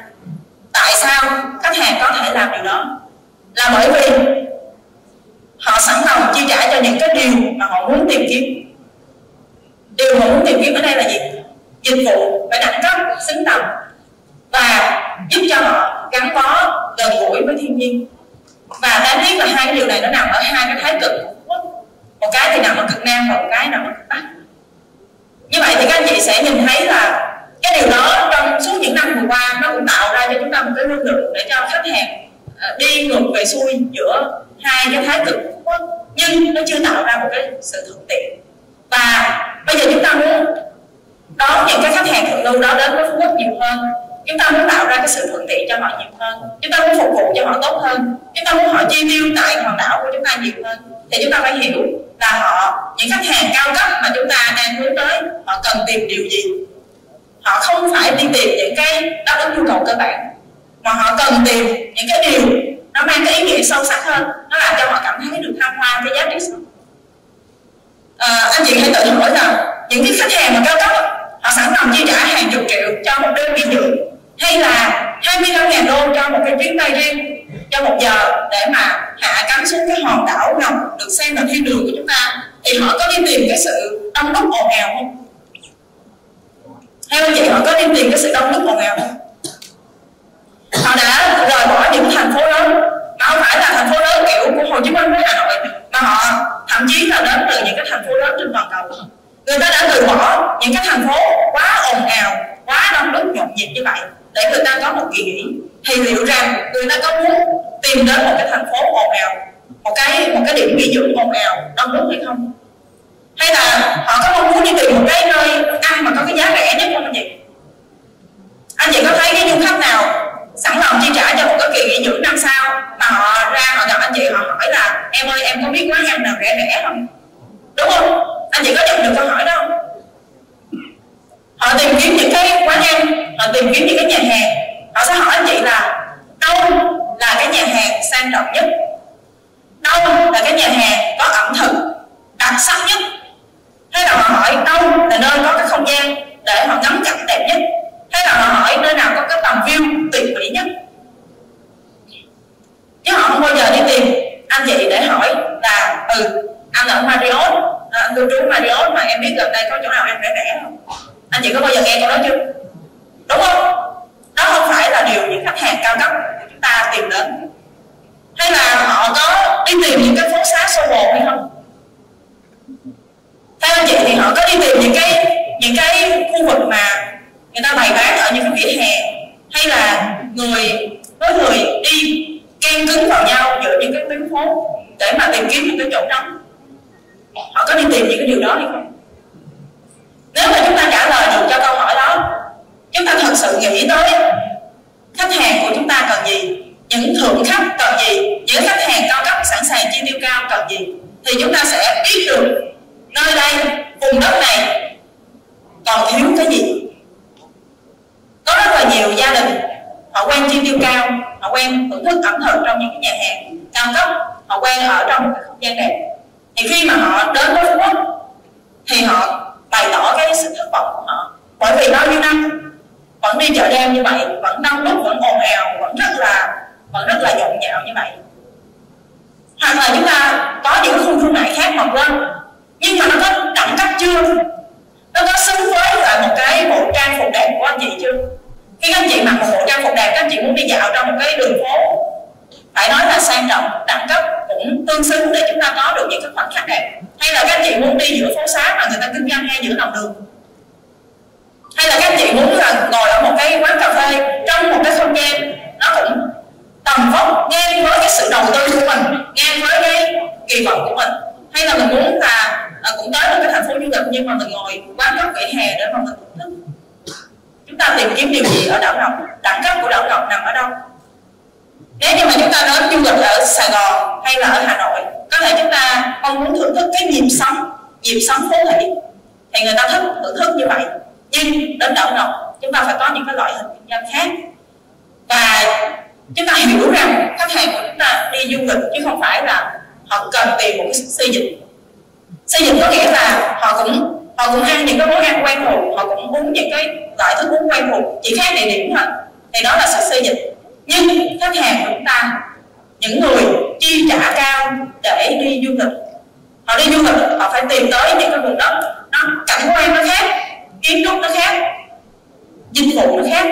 Tại sao khách hàng có thể làm điều đó? Là bởi vì họ sẵn lòng chi trả cho những cái điều mà họ muốn tìm kiếm. Điều mà muốn tìm kiếm ở đây là gì? Dịch vụ phải đẳng cấp, xứng tầm và giúp cho họ gắn bó gần gũi với thiên nhiên. Và đáng tiếc là hai cái điều này nó nằm ở hai cái thái cực một cái thì nằm ở cực nam và một cái nằm ở cực bắc như vậy thì các anh chị sẽ nhìn thấy là cái điều đó trong suốt những năm vừa qua nó cũng tạo ra cho chúng ta một cái lưu lượng để cho khách hàng ờ, đi ngược về xuôi giữa hai cái thái cực nhưng nó chưa tạo ra một cái sự thuận tiện và bây giờ chúng ta muốn đón những cái khách hàng thượng lưu đó đến với phú quốc nhiều hơn, chúng ta muốn tạo ra cái sự thuận tiện cho họ nhiều hơn, chúng ta muốn phục vụ cho họ tốt hơn, chúng ta muốn họ chi tiêu tại hòn đảo của chúng ta nhiều hơn, thì chúng ta phải hiểu là họ, những khách hàng cao cấp mà chúng ta đang hướng tới, họ cần tìm điều gì? Họ không phải đi tìm những cái đáp ứng nhu cầu cơ bản, mà họ cần tìm những cái điều nó mang cái ý nghĩa sâu sắc hơn. Nó làm cho họ cảm thấy được thăng hoa cái giá trị sống. À, anh chị hãy tự hỏi rằng những cái khách hàng mà cao cấp họ sẵn lòng chi trả hàng chục triệu cho một đơn nghỉ dưỡng hay là 25 ngàn đô cho một cái chuyến bay riêng cho một giờ để mà hạ cánh xuống cái hòn đảo ngọc được xem là thiên đường của chúng ta thì họ có đi tìm cái sự đông đúc ồn ào không? Theo anh chị họ có đi tìm cái sự đông đúc ồn ào không? Họ đã rời bỏ những thành phố lớn. Mà không phải là thành phố lớn kiểu của Hồ Chí Minh với Hà Nội, mà họ thậm chí là đến từ những cái thành phố lớn trên toàn cầu. Người ta đã từ bỏ những cái thành phố quá ồn ào, quá đông đúc, nhộn nhịp như vậy để người ta có một kỳ nghỉ. Thì liệu rằng người ta có muốn tìm đến một cái thành phố ồn ào, một cái một cái điểm nghỉ dưỡng ồn ào, đông đúc hay không? Hay là họ có mong muốn đi tìm một cái nơi ăn mà có cái giá rẻ nhất không anh chị? Anh chị có thấy cái du khách nào sẵn lòng chi trả cho một cái kỳ nghỉ dưỡng năm sau. Mà họ ra, họ gặp anh chị, họ hỏi là, em ơi, em có biết quán ăn nào rẻ rẻ không? Đúng không? Anh chị có nhận được câu hỏi đó không? Họ tìm kiếm những cái quán ăn, họ tìm kiếm những cái nhà hàng. Họ sẽ hỏi anh chị là đâu là cái nhà hàng sang trọng nhất. Đâu là cái nhà hàng có ẩm thực đặc sắc nhất. Hay là họ hỏi đâu là nơi có cái không gian để họ ngắm cảnh đẹp nhất hay là họ hỏi nơi nào có cái tầm view tuyệt mỹ nhất? Chứ họ không bao giờ đi tìm. Anh chị để hỏi là ừ anh ở Marriott. À, anh cư trú Marriott mà em biết gần đây có chỗ nào em rẻ rẻ không? Anh chị có bao giờ nghe câu đó chưa? Đúng không? Đó không phải là điều những khách hàng cao cấp chúng ta tìm đến. Hay là họ có đi tìm những cái phố xá sâu bồ hay không? Theo anh chị thì họ có đi tìm những cái những cái khu vực mà người ta bày bán ở những cái vỉa hè. Hay là người với người đi can cứng vào nhau giữa những cái tuyến phố để mà tìm kiếm những cái chỗ trống. Họ có đi tìm những cái điều đó hay không? Nếu mà chúng ta trả lời được cho câu hỏi đó, chúng ta thật sự nghĩ tới khách hàng của chúng ta cần gì? Những thượng khách cần gì? Những khách hàng cao cấp sẵn sàng chi tiêu cao cần gì? Thì chúng ta sẽ biết được nơi đây, vùng đất này còn thiếu cái gì? Có rất là nhiều gia đình, họ quen chi tiêu cao, họ quen thưởng thức ẩm thực trong những cái nhà hàng cao cấp, họ quen ở trong một cái không gian đẹp. Thì khi mà họ đến với phú quốc, thì họ bày tỏ cái sự thất vọng của họ. Bởi vì bao nhiêu năm, vẫn đi chợ đêm như vậy, vẫn đông đúc, vẫn ồn ào, vẫn rất là, vẫn rất là nhộn nhạo như vậy. Hoặc là chúng ta có những khu thương mại khác mọc lên, nhưng mà nó có đẳng cấp chưa? Nó có xứng với lại một cái bộ trang phục đẹp của anh chị chưa? Khi các anh chị mặc một bộ trang phục đẹp, các anh chị muốn đi dạo trong một cái đường phố. Phải nói là sang trọng, đẳng cấp cũng tương xứng để chúng ta có được những cái khoảnh khắc đẹp. Hay là các anh chị muốn đi giữa phố xá mà người ta kinh doanh ngay giữa lòng đường? Hay là các anh chị muốn là ngồi ở một cái quán cà phê, trong một cái không gian nó cũng tầm vóc ngang với cái sự đầu tư của mình, ngang với cái kỳ vọng của mình? Hay là mình muốn là à, cũng tới được cái thành phố du lịch nhưng mà mình ngồi quán góc vỉa hè để mà mình thưởng thức? Ta tìm kiếm điều gì ở đảo ngọc? Đẳng cấp của đảo ngọc nằm ở đâu? Nếu như mà chúng ta đến du lịch ở Sài Gòn hay là ở Hà Nội, có thể chúng ta không muốn thưởng thức cái nhịp sống nhịp sống phố thị thì người ta thích thưởng thức như vậy. Nhưng đến đảo ngọc, chúng ta phải có những cái loại hình kinh doanh khác. Và chúng ta hiểu rằng khách hàng của chúng ta đi du lịch chứ không phải là họ cần tìm một cái xây dựng. Xây dựng có nghĩa là họ cũng họ cũng ăn những cái món ăn quen thuộc, họ cũng uống những cái loại thức uống quen thuộc. Chỉ khác địa điểm thôi. Thì đó là sự xây dựng. Nhưng khách hàng của chúng ta, những người chi trả cao để đi du lịch, họ đi du lịch, họ phải tìm tới những cái vùng đất nó cảnh quan nó khác, kiến trúc nó khác, dịch vụ nó khác.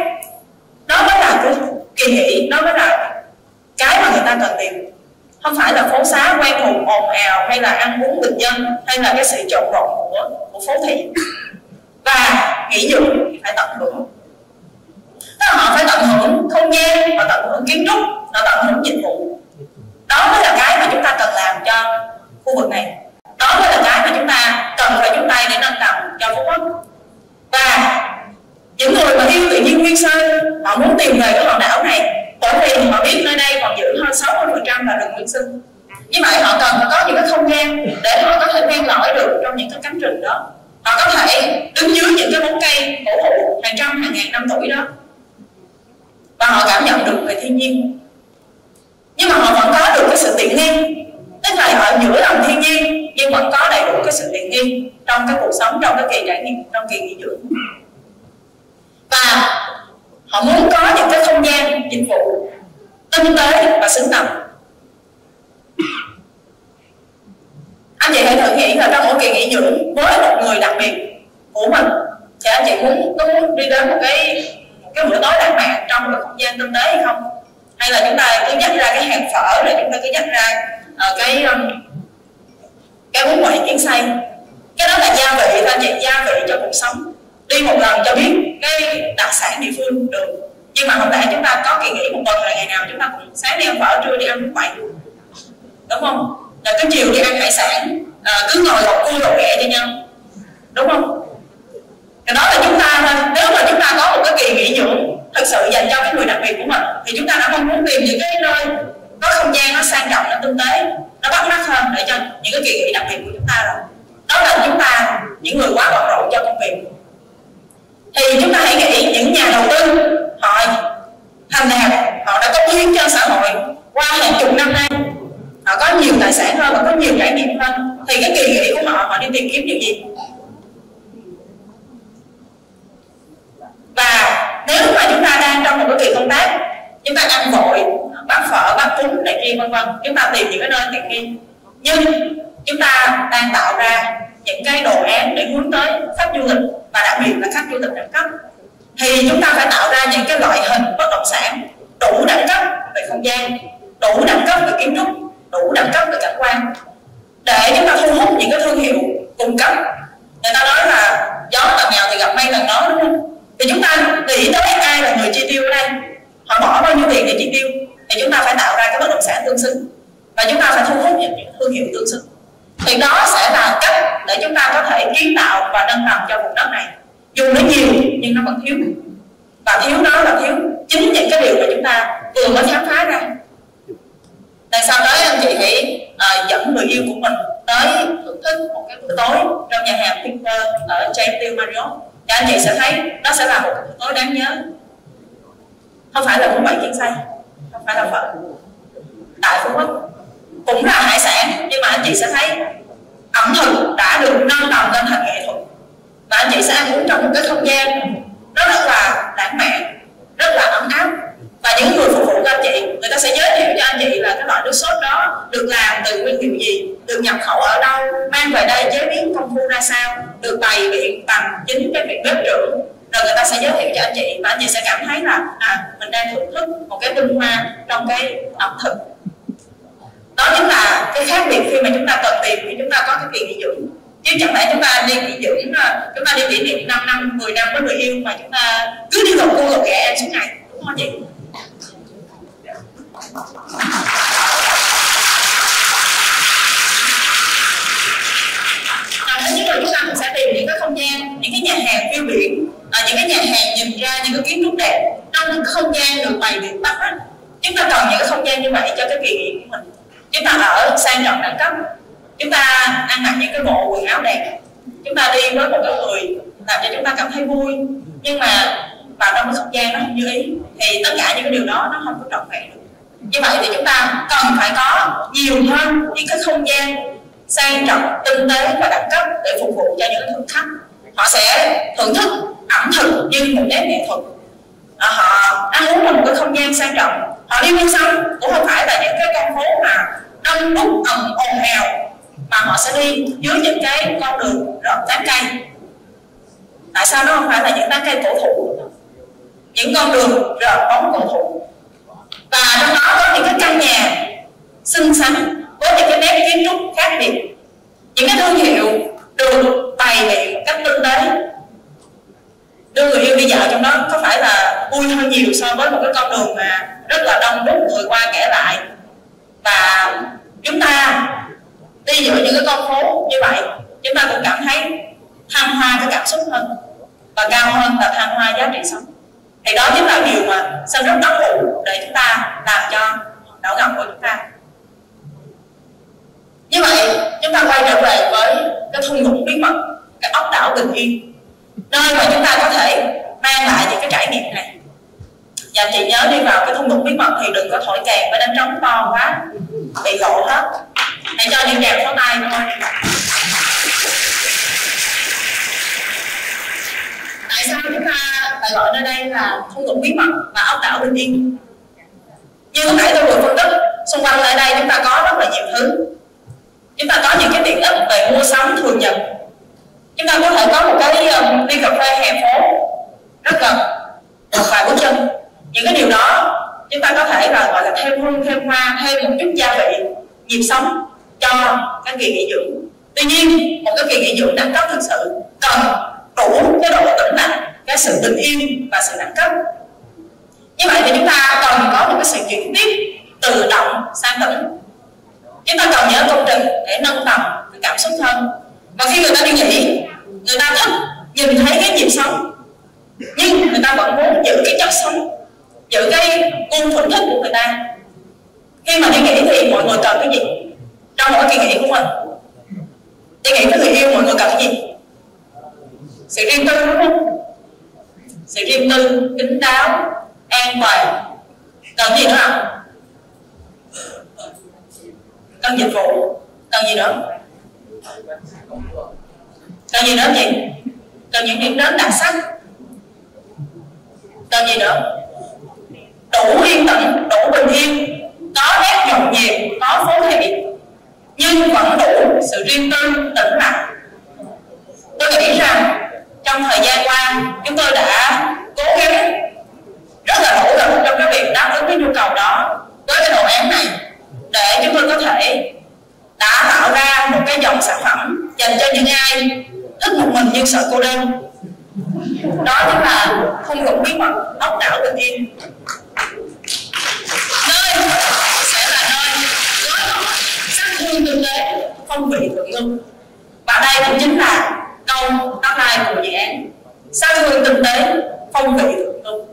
Đó mới là cái kỳ nghỉ, đó mới là cái mà người ta cần tìm không phải là phố xá quen thuộc ồn ào hay là ăn uống bình dân hay là cái sự trộn rộn của, của phố thị. Và nghỉ dưỡng thì phải tận hưởng. Tức là họ phải tận hưởng không gian và tận hưởng kiến trúc. Bất động sản tương xứng. Và chúng ta phải thu hút những thương hiệu tương xứng. Thì đó sẽ là cách để chúng ta có thể kiến tạo và nâng tầm cho vùng đất này. Dù nó nhiều nhưng nó vẫn thiếu. Và thiếu đó là thiếu chính những cái điều mà chúng ta vừa mới khám phá ra. Tại sao đó anh chị hãy uh, dẫn người yêu của mình tới thưởng thức một cái bữa tối trong nhà hàng Pinker ở James Marriott? Thì anh chị sẽ thấy đó sẽ là một buổi tối đáng nhớ. Không phải là bún bảy chiên xay không phải là phở tại phú quốc. Cũng là hải sản, nhưng mà anh chị sẽ thấy ẩm thực đã được nâng tầm lên thành nghệ thuật. Và anh chị sẽ ăn uống trong một cái không gian nó rất là lãng mạn, rất là ấm áp. Và những người phục vụ cho anh chị, người ta sẽ giới thiệu cho anh chị là cái loại nước sốt đó được làm từ nguyên liệu gì, được nhập khẩu ở đâu, mang về đây chế biến công phu ra sao, được bày biện bằng chính cái việc bếp trưởng. Rồi người ta sẽ giới thiệu cho anh chị và anh chị sẽ cảm thấy là à mình đang thưởng thức một cái tinh hoa trong cái ẩm thực đó chính là cái khác biệt khi mà chúng ta cần tiền khi chúng ta có cái kỳ nghỉ dưỡng. Chứ chẳng lẽ chúng ta đi nghỉ dưỡng ờ, chúng ta đi kỷ niệm 5 năm 10 năm với người yêu mà chúng ta cứ đi gọc cô gọc ghẹ em suốt ngày đúng không chị? Chúng ta sẽ tìm những cái không gian những cái nhà hàng view biển à, những cái nhà hàng nhìn ra những cái kiến trúc đẹp. Trong cái không gian được bày biện tắt chúng ta cần những cái không gian như vậy cho cái kỳ nghỉ của mình chúng ta ở sang trọng đẳng cấp. Chúng ta ăn mặc những cái bộ quần áo đẹp. Chúng ta đi với một cái người làm cho chúng ta cảm thấy vui. Nhưng mà vào trong cái không gian nó không như ý thì tất cả những cái điều đó nó không có trọn vẹn được. Như vậy thì chúng ta cần phải có nhiều hơn những cái không gian sang trọng tinh tế và đẳng cấp để phục vụ cho những thực khách. Họ sẽ thưởng thức ẩm thực như một nét nghệ thuật. À, họ ăn uống trong một cái không gian sang trọng. Họ đi mua sắm cũng không phải là những cái con phố mà đông đúc ầm ồn ào mà họ sẽ đi dưới những cái con đường rộng tán cây. Tại sao nó không phải là những tán cây cổ thụ? Những con đường rộng bóng cổ thụ. Và trong đó có những cái căn nhà xinh xắn với những cái nét kiến trúc khác biệt. Những cái thương hiệu được bày biện một cách tinh tế. Đưa người yêu đi dạo trong đó có phải là vui hơn nhiều so với một cái con đường mà rất là đông đúc, người qua kẻ lại? Và chúng ta đi giữa những cái con phố như vậy, chúng ta cũng cảm thấy thăng hoa cái cảm xúc hơn và cao hơn là thăng hoa giá trị sống. Thì đó chính là điều mà sân rất đáng đủ để chúng ta làm cho đảo ngọc của chúng ta. Như vậy, chúng ta quay trở về với cái thung lũng bí mật, cái ốc đảo bình yên, nơi mà chúng ta có thể mang lại những cái trải nghiệm này và chị nhớ đi vào cái thung lũng bí mật thì đừng có thổi kèn và đánh trống to quá. Bị lộ hết. Hãy cho những tràng số tay thôi. Tại sao chúng ta lại gọi nơi đây là thung lũng bí mật và ốc đảo bình yên? Như nãy tôi vừa phân tích xung quanh nơi đây chúng ta có rất là nhiều thứ. Chúng ta có những cái tiện ích về mua sắm thường nhật chúng ta có thể có một cái um, ly cà phê hè phố rất gần một vài bước chân những cái điều đó, chúng ta có thể là, gọi là thêm hương thêm hoa thêm một chút gia vị, nhịp sống cho cái kỳ nghỉ dưỡng. Tuy nhiên, một cái kỳ nghỉ dưỡng đẳng cấp thực sự cần đủ cái độ tĩnh lặng, cái sự tình yêu và sự đẳng cấp. Như vậy thì chúng ta cần có một cái sự chuyển tiếp tự động sang tĩnh. Chúng ta cần nhớ công trình để nâng tầm cái cảm xúc hơn và khi người ta đi nghỉ, người ta thích nhìn thấy cái nhịp sống, nhưng người ta vẫn muốn giữ cái chất sống giữ cái cung thuần thích của người ta. Khi mà đi nghỉ thì mọi người cần cái gì? Trong mỗi kỳ nghỉ của mình. Đi nghỉ với người yêu, mọi người cần cái gì? Sự riêng tư, đúng không? Sự riêng tư kính đáo, an toàn. Cần gì nữa không? Cần dịch vụ. Cần gì nữa? Cần gì nữa chị cần những điểm đến đặc sắc. Cần gì nữa? Đủ yên tĩnh, đủ bình yên, có nét nhộn nhịp, có phố thị, nhưng vẫn đủ sự riêng tư, tĩnh lặng. Tôi nghĩ rằng trong thời gian qua, chúng tôi đã cố gắng rất là nỗ lực trong cái việc đáp ứng cái nhu cầu đó với cái đồ án này để chúng tôi có thể đã tạo ra một cái dòng sản phẩm dành cho những ai thích một mình nhưng sợ cô đơn. Đó chính là không ngục bí mật, ốc đảo bình yên. Không bị vượt luôn. Và đây cũng chính là câu tác lai của dự án. Sao người kinh tế, không bị hưởng lưu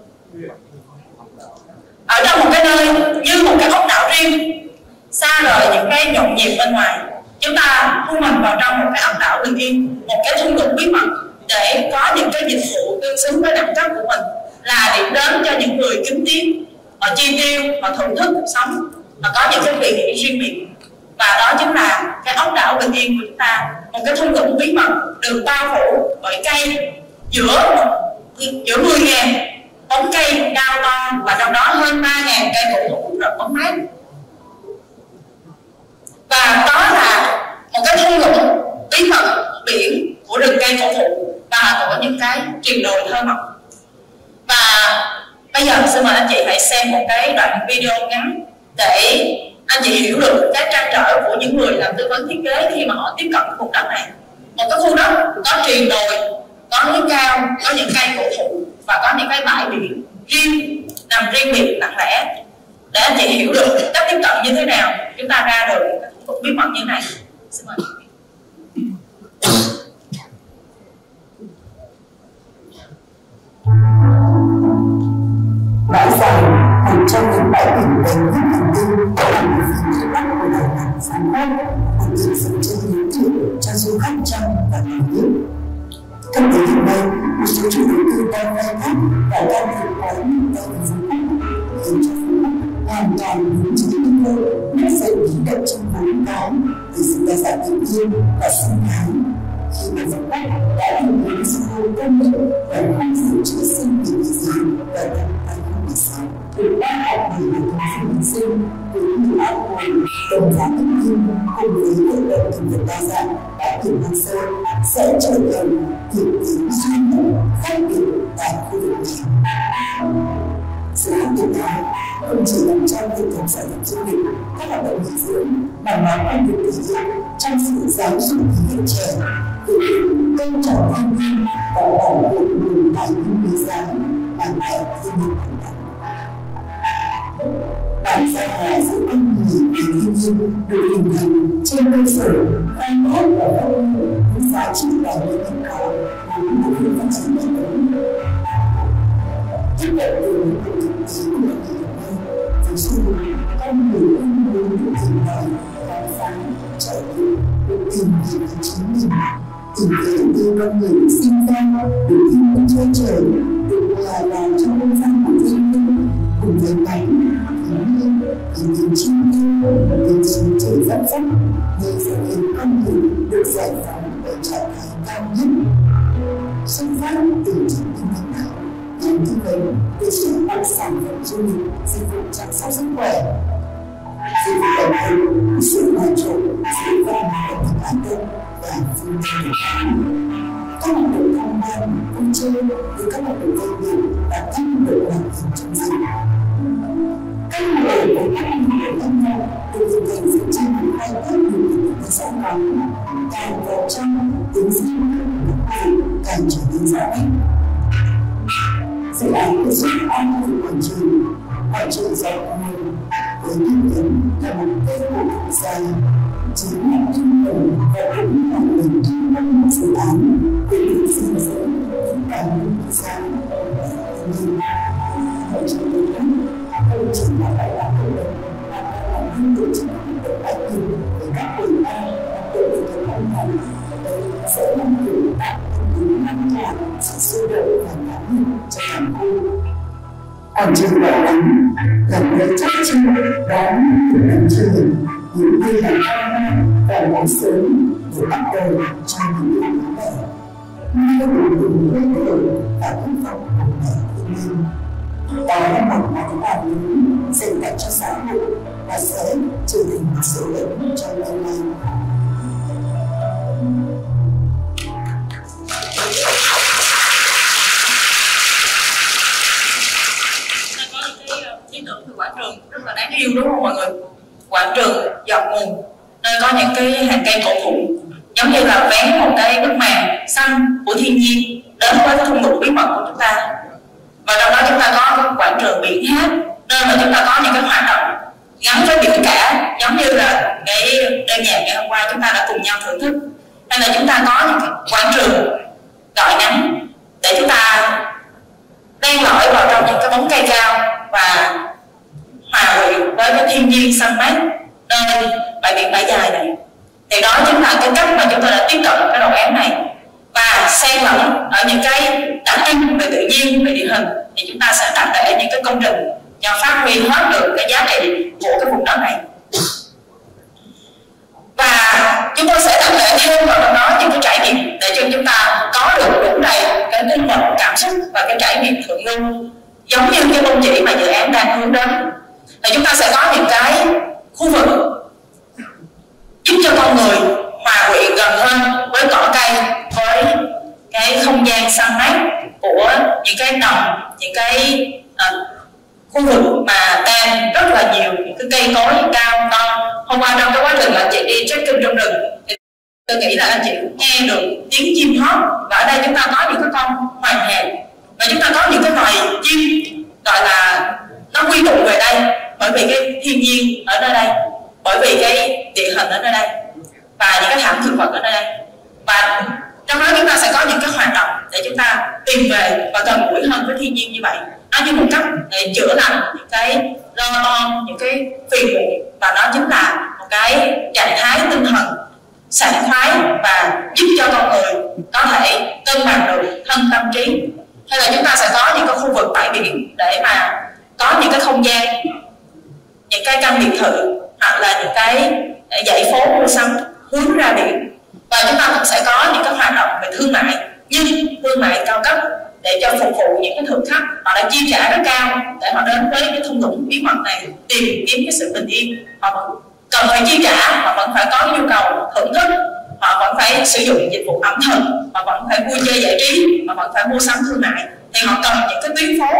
ở trong một cái nơi như một cái ốc đảo riêng, xa rời những cái nhộn nhịp bên ngoài, chúng ta thu mình vào trong một cái ốc đảo bình yên, một cái thung lũng bí mật để có những cái dịch vụ tương xứng với đẳng cấp của mình, là điểm đến cho những người kính tiếng họ chi tiêu họ thưởng thức cuộc sống họ có những cái kỳ nghỉ riêng biệt và đó chính là cái ốc đảo bình yên của chúng ta. Một cái thung lũng bí mật được bao phủ bởi cây giữa giữa 10 ngàn bóng cây cao to và trong đó hơn 3 ngàn cây cổ thụ rất bóng mát và đó là một cái thung lũng bí mật biển của rừng cây cổ thụ. Và của những cái truyền đồi thơ mộng và bây giờ xin mời anh chị hãy xem một cái đoạn video ngắn để anh chị hiểu được cái trăn trở của những người làm tư vấn thiết kế khi mà họ tiếp cận khu đất này. Một cái khu đất có triền đồi, có núi cao, có những cây cổ thụ và có những cái bãi biển riêng, nằm riêng biệt, lặng lẽ. Để anh chị hiểu được cách tiếp cận như thế nào, chúng ta ra được một bí mật như thế này. Xin mời. Bãi dài nằm trong những bãi biển đầy nhất hành tinh là một của đảo nằm phán quang một sự dựa chân lý tưởng cho du khách trong và ngoài nước thực tế hiện nay một số chủ đầu tư đang khai thác và can thiệp quá mức tại phú quốc khiến cho phú quốc hoàn toàn đúng chính nguy cơ mất dậy biến động trong vốn có từ sự đa dạng tự nhiên và sinh thái khi mà phú quốc đã hình thành sự công nghệ và không sự chữa sinh vì gì và được ban hành bởi hệ thống sinh sinh với nhiều áp nguồn đồng giá tự nhiên cùng với hoạt động thực vật đa dạng tại được Nam Sơn sẽ trở thành điểm đến duy nhất khác biệt tại khu vực này. Sự khác biệt này không chỉ nằm trong hệ thống sản phẩm du lịch, các hoạt động nghỉ dưỡng mà nó còn được thể hiện trong sự giáo dục thế hệ trẻ về việc tôn trọng thiên nhiên và bảo vệ nguồn tài nguyên quý giá đảm bảo thiên nhiên thành đạt bản sắc hóa giữa con thiên nhiên được hình thành trên cơ sở khai thác và phát huy những giá trị và nguyên hiện có của mục tiêu phát triển bền vững. Tiếp cận từ những cuộc thực tế của hiện nay, ví dụ con người ưng muốn được tìm khám phá, trải nghiệm, được tìm hiểu chính mình, tìm về như con người được sinh ra, được yêu muốn chơi trời, nhiên hình yêu hình chính trời dẫn dắt để sẽ khiến con người được giải phóng ở trạng thái cao nhất xuất phát từ chính mình hiện tại nhằm như vậy để bản sản phẩm du lịch dịch vụ chăm sóc sức khỏe dịch vụ ở đây sự hòa trộn sự văn hóa thực an tâm và phương tiện các hoạt động tham quan vui chơi với các hoạt động ven biển và các để thì đó chính là cái cách mà chúng ta đã tiếp cận cái đồ án này. Và xen lẫn ở những cái đặc trưng về tự nhiên về địa hình, thì chúng ta sẽ tập để những cái công trình cho phát huy hết được cái giá trị của cái vùng đất này. Và chúng tôi sẽ tập thể thêm vào trong đó những cái trải nghiệm để cho chúng ta có được đủ đầy cái tinh thần, cảm xúc và cái trải nghiệm thượng lưu, giống như cái tôn chỉ mà dự án đang hướng đến. Thì chúng ta sẽ có những cái khu vực giúp cho con người hòa quyện gần hơn với cỏ cây với cái không gian xanh mát của những cái đồng những cái à, khu vực mà tan rất là nhiều những cái cây cối cao to. Hôm qua trong cái quá trình mà chị đi trekking trong rừng thì tôi nghĩ là anh chị cũng nghe được tiếng chim hót và ở đây chúng ta có những cái con hoàng hèn và chúng ta có những cái loài chim gọi là nó quy tụ về đây bởi vì cái thiên nhiên ở nơi đây bởi vì cái địa hình ở nơi đây và những cái thảm thực vật ở nơi đây. Và trong đó chúng ta sẽ có những cái hoạt động để chúng ta tìm về và gần gũi hơn với thiên nhiên như vậy. Nó như một cách để chữa lành những cái lo toan, những cái phiền muộn và nó chính là một cái trạng thái tinh thần sảng khoái và giúp cho con người có thể cân bằng được thân tâm trí. Hay là chúng ta sẽ có những cái khu vực bãi biển để mà có những cái không gian, những cái căn biệt thự hoặc là những cái dãy phố mua sắm, hướng ra biển. Và chúng ta cũng sẽ có những cái hoạt động về thương mại nhưng thương mại cao cấp, để cho phục vụ những cái thực khách. Họ đã chi trả rất cao để họ đến với cái thung lũng bí mật này, tìm kiếm cái sự bình yên. Họ vẫn cần phải chi trả, họ vẫn phải có nhu cầu thưởng thức. Họ vẫn phải sử dụng dịch vụ ẩm thực, họ vẫn phải vui chơi giải trí, họ vẫn phải mua sắm thương mại. Thì họ cần những cái tuyến phố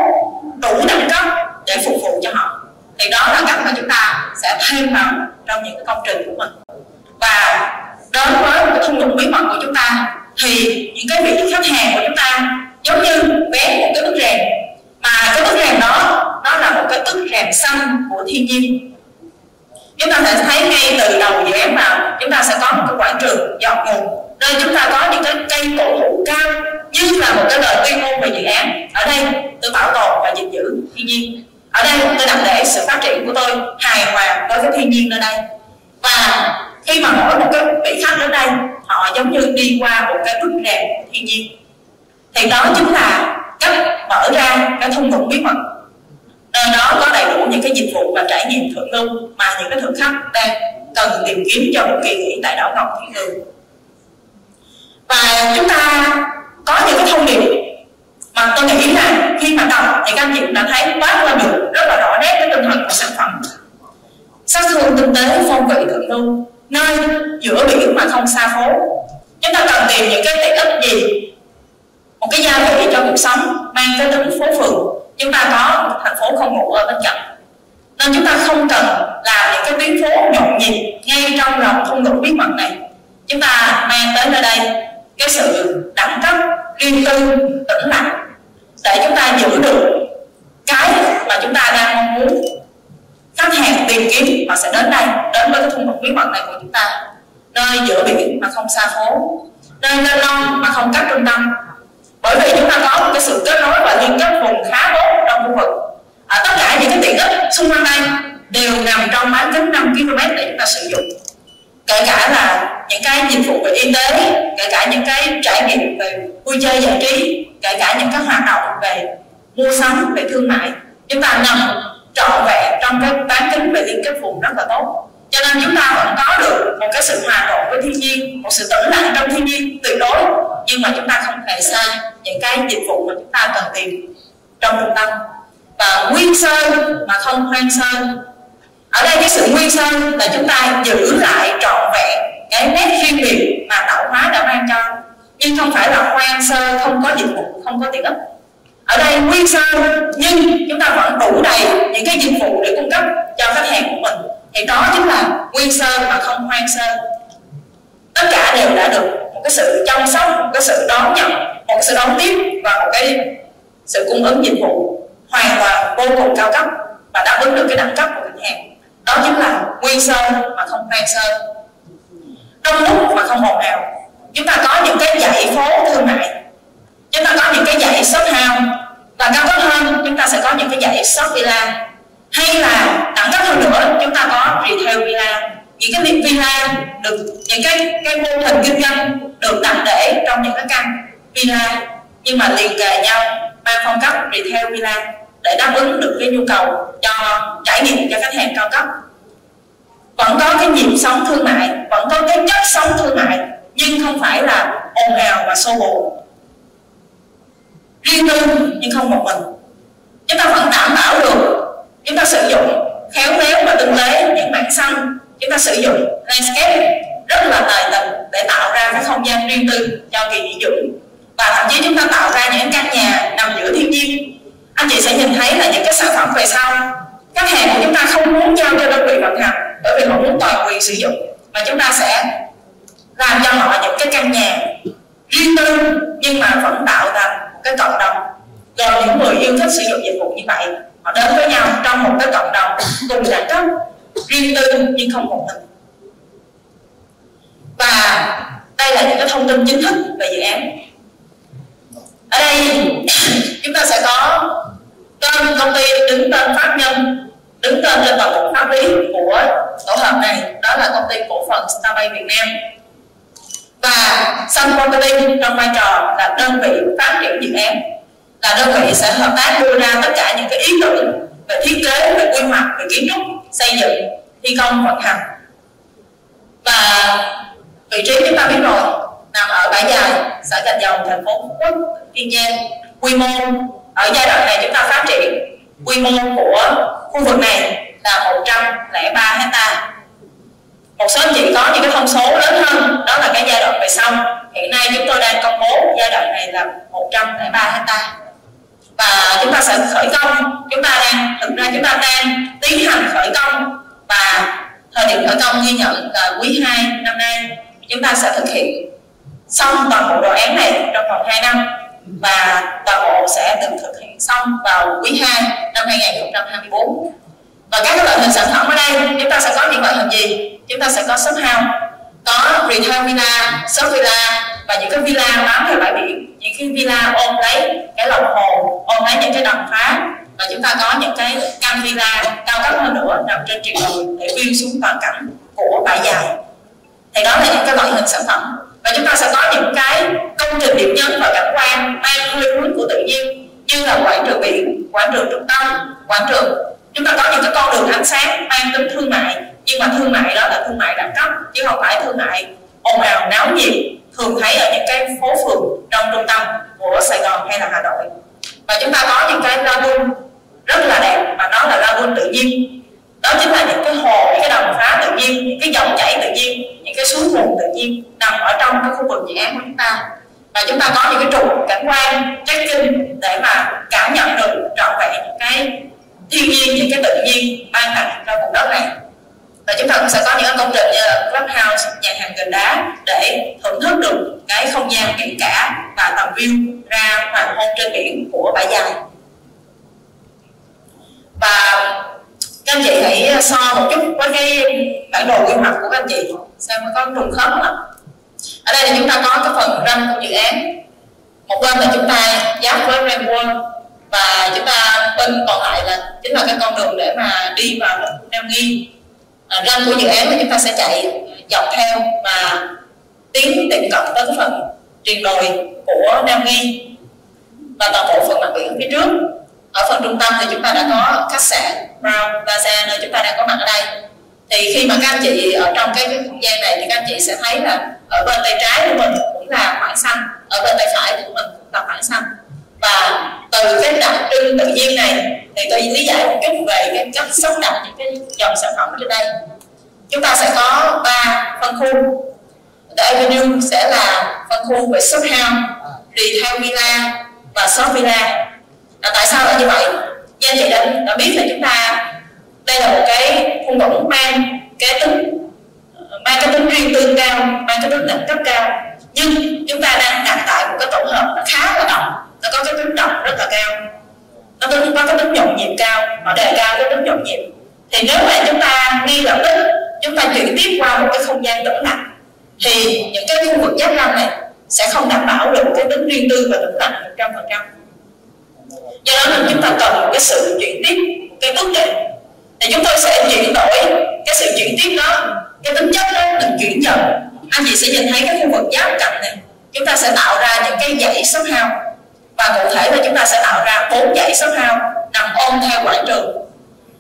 đủ đẳng cấp để phục vụ cho họ thì đó là cách mà chúng ta sẽ thêm vào trong những cái công trình của mình. Và đối với một cái thung lũng bí mật của chúng ta, thì những cái vị khách hàng của chúng ta giống như bé một cái bức rèm. Mà cái bức rèm đó, nó là một cái bức rèm xanh của thiên nhiên. Chúng ta sẽ thấy ngay từ đầu dự án vào, chúng ta sẽ có một cái quảng trường dọc nguồn. Nơi chúng ta có những cái cây cổ thụ cao, như là một cái lời tuyên ngôn về dự án. Ở đây, tôi bảo tồn và gìn giữ thiên nhiên ở đây tôi đặt để sự phát triển của tôi hài hòa đối với thiên nhiên nơi đây. Và khi mà mỗi một cái vị khách ở đây, họ giống như đi qua một cái bức rèm thiên nhiên. Thì đó chính là cách mở ra cái thông dụng bí mật. Nơi đó có đầy đủ những cái dịch vụ và trải nghiệm thượng lưu mà những cái thực khách đang cần tìm kiếm cho một kỳ nghỉ tại đảo ngọc thiên đường và chúng ta có những cái thông điệp mà tôi nghĩ là khi mà đọc thì các anh chị cũng đã thấy quá là được rất là rõ nét cái tinh thần của sản phẩm. Sắc hương tinh tế phong vị thượng lưu, nơi giữa biển mà không xa phố. Chúng ta cần tìm những cái tiện ích gì? Một cái gia vị cho cuộc sống, mang cái tính phố phường. Chúng ta có một thành phố không ngủ ở bên cạnh. Nên chúng ta không cần làm những cái tuyến phố nhộn nhịp ngay trong lòng thung lũng bí mật này. Chúng ta mang tới nơi đây cái sự đẳng cấp, riêng tư, tĩnh lặng để chúng ta giữ được cái mà chúng ta đang mong muốn. Khách hàng tìm kiếm họ sẽ đến đây đến với cái thung lũng bí mật này của chúng ta. Nơi giữa biển mà không xa phố nơi lên non mà không cách trung tâm. Bởi vì chúng ta có một cái sự kết nối và liên kết vùng khá tốt trong khu vực. À, tất cả những cái tiện ích xung quanh đây đều nằm trong bán kính 5 km để chúng ta sử dụng kể cả là những cái dịch vụ về y tế, kể cả những cái trải nghiệm về vui chơi giải trí, kể cả những cái hoạt động về mua sắm, về thương mại. Chúng ta nằm trọn vẹn trong cái bán kính về liên kết vùng rất là tốt. Cho nên chúng ta vẫn có được một cái sự hòa trộn với thiên nhiên, một sự tĩnh lặng trong thiên nhiên, tuyệt đối. Nhưng mà chúng ta không hề xa những cái dịch vụ mà chúng ta cần tìm trong trung tâm. Và nguyên sơ mà không hoang sơ ở đây cái sự nguyên sơ là chúng ta giữ lại trọn vẹn cái nét riêng biệt mà tạo hóa đã mang cho. Nhưng không phải là hoang sơ, không có dịch vụ, không có tiện ích ở đây nguyên sơ nhưng chúng ta vẫn đủ đầy những cái dịch vụ để cung cấp cho khách hàng của mình. Thì đó chính là nguyên sơ mà không hoang sơ. Tất cả đều đã được một cái sự chăm sóc, một cái sự đón nhận, một cái sự đón tiếp và một cái sự cung ứng dịch vụ hoàn toàn vô cùng cao cấp và đáp ứng được cái đẳng cấp của khách hàng đó chính là nguyên sơ mà không hoang sơ đông đúc mà không ồn ào, chúng ta có những cái dãy phố thương mại. Chúng ta có những cái dãy shop house. Và cao cấp hơn, chúng ta sẽ có những cái dãy shop villa. Hay là đẳng cấp hơn nữa, chúng ta có retail villa. Những cái villa được những cái cái mô hình kinh doanh được đặt để trong những cái căn villa. Nhưng mà liền kề nhau mang phong cách retail villa để đáp ứng được cái nhu cầu cho trải nghiệm cho khách hàng cao cấp. Vẫn có cái nhịp sống thương mại, vẫn có cái chất sống thương mại, nhưng không phải là ồn ào và xô bồ. Riêng tư, nhưng không một mình. Chúng ta vẫn đảm bảo được, chúng ta sử dụng khéo léo và tinh tế những mảng xanh. Chúng ta sử dụng landscape rất là tài tình để tạo ra cái không gian riêng tư cho kỳ nghỉ dưỡng. Và thậm chí chúng ta tạo ra những căn nhà nằm giữa thiên nhiên anh chị sẽ nhìn thấy là những cái sản phẩm về sau khách hàng của chúng ta không muốn giao cho đơn vị vận hành, bởi vì họ muốn toàn quyền sử dụng. Và chúng ta sẽ làm cho họ những cái căn nhà riêng tư, nhưng mà vẫn tạo thành một cái cộng đồng. Gồm những người yêu thích sử dụng dịch vụ như vậy, họ đến với nhau trong một cái cộng đồng cùng đẳng cấp riêng tư, nhưng không một mình. Và đây là những cái thông tin chính thức về dự án ở đây chúng ta sẽ có tên công ty đứng tên pháp nhân, đứng tên trên toàn bộ pháp lý của tổ hợp này, đó là công ty cổ phần Starbay Việt Nam. Và Sun Property trong vai trò là đơn vị phát triển dự án, là đơn vị sẽ hợp tác đưa ra tất cả những cái ý tưởng về thiết kế, về quy hoạch, về kiến trúc, xây dựng, thi công, vận hành. Và vị trí chúng ta biết rồi nằm ở bãi dài xã Gành Dòng, thành phố Phú Quốc, Kiên Giang. Quy mô ở giai đoạn này chúng ta phát triển, quy mô của khu vực này là 103 hecta. Một số anh chị có những cái thông số lớn hơn, đó là cái giai đoạn về sau. Hiện nay chúng tôi đang công bố giai đoạn này là 103 hecta. Và chúng ta sẽ khởi công, chúng ta đang, thực ra chúng ta đang tiến hành khởi công và thời điểm khởi công ghi nhận là quý 2 năm nay. Chúng ta sẽ thực hiện xong toàn bộ đồ án này trong vòng 2 năm và toàn bộ sẽ được thực hiện xong vào quý 2 năm 2024 và các loại hình sản phẩm ở đây, chúng ta sẽ có những loại hình gì? Chúng ta sẽ có shop house, có retail villa, shop villa và những cái villa bám theo bãi biển. Những cái villa ôm lấy cái lòng hồ, ôm lấy những cái đầm phá và chúng ta có những cái căn villa cao cấp hơn nữa nằm trên triền đồi để view xuống toàn cảnh của bãi dài. Thì đó là những cái loại hình sản phẩm và chúng ta sẽ có những cái công trình điểm nhấn và cảnh quan mang hơi hướng của tự nhiên, như là quảng trường biển, quảng trường trung tâm, quảng trường. Chúng ta có những cái con đường ánh sáng mang tính thương mại, nhưng mà thương mại đó là thương mại đẳng cấp, chứ không phải thương mại ồn ào náo nhiệt, thường thấy ở những cái phố phường trong trung tâm của Sài Gòn hay là Hà Nội. Và chúng ta có những cái lagoon rất là đẹp và nó là lagoon tự nhiên đó chính là những cái hồ, những cái đầm phá tự nhiên, những cái dòng chảy tự nhiên, những cái suối nguồn tự nhiên nằm ở trong cái khu vực dự án của chúng ta. Và chúng ta có những cái trục cảnh quan check-in để mà cảm nhận được, trọn vẹn những cái thiên nhiên, những cái tự nhiên ban tặng cho vùng đất này. Và chúng ta cũng sẽ có những công trình như là clubhouse, nhà hàng gần đá để thưởng thức được cái không gian biển cả và tầm view ra hoàng hôn trên biển của bãi dài. Và anh chị hãy so một chút với cái bản đồ quy hoạch của các anh chị. Xem có trùng khớp không ạ ở đây thì chúng ta có cái phần ranh của dự án. Một bên là chúng ta giáp với Rainbow và chúng ta bên còn lại là chính là cái con đường để mà đi vào Nam Nghi à, ranh của dự án thì chúng ta sẽ chạy dọc theo và tiến tiệm cận tới cái phần triền đồi của Nam Nghi và toàn bộ phần mặt biển phía trước ở phần trung tâm thì chúng ta đã có khách sạn Brown Plaza nơi chúng ta đang có mặt ở đây. Thì khi mà các anh chị ở trong cái, cái không gian này thì các anh chị sẽ thấy là ở bên tay trái của mình cũng là khoảng xanh ở bên tay phải của mình cũng là khoảng xanh. Và từ cái đặc trưng tự nhiên này thì tôi lý giải một chút về cái cách sắp đặt những cái dòng sản phẩm trên đây. Chúng ta sẽ có ba phân khu. The Avenue sẽ là phân khu về shop house, retail villa và shop villa à, tại sao lại như vậy? Như anh chị đã, đã biết là chúng ta đây là một cái thung lũng mang cái tính mang cái tính riêng tư cao mang cái tính đẳng cấp cao. Nhưng chúng ta đang đặt tại một cái tổ hợp nó khá là rộng nó có cái tính rộng rất là cao. Nó có cái tính nhộn nhịp cao nó đề cao cái tính nhộn nhịp. Thì nếu mà chúng ta ngay lập tức chúng ta chuyển tiếp qua một cái không gian tĩnh lặng thì những cái khu vực giáp ranh này sẽ không đảm bảo được cái tính riêng tư và tĩnh lặng một trăm phần trăm do đó nên chúng ta cần một cái sự chuyển tiếp cái bước định thì chúng tôi sẽ chuyển đổi cái sự chuyển tiếp đó cái tính chất đó được chuyển dần. Anh chị sẽ nhìn thấy cái khu vực giáp cạnh này. Chúng ta sẽ tạo ra những cái dãy số hao và cụ thể là chúng ta sẽ tạo ra bốn dãy số hao nằm ôm theo quảng trường.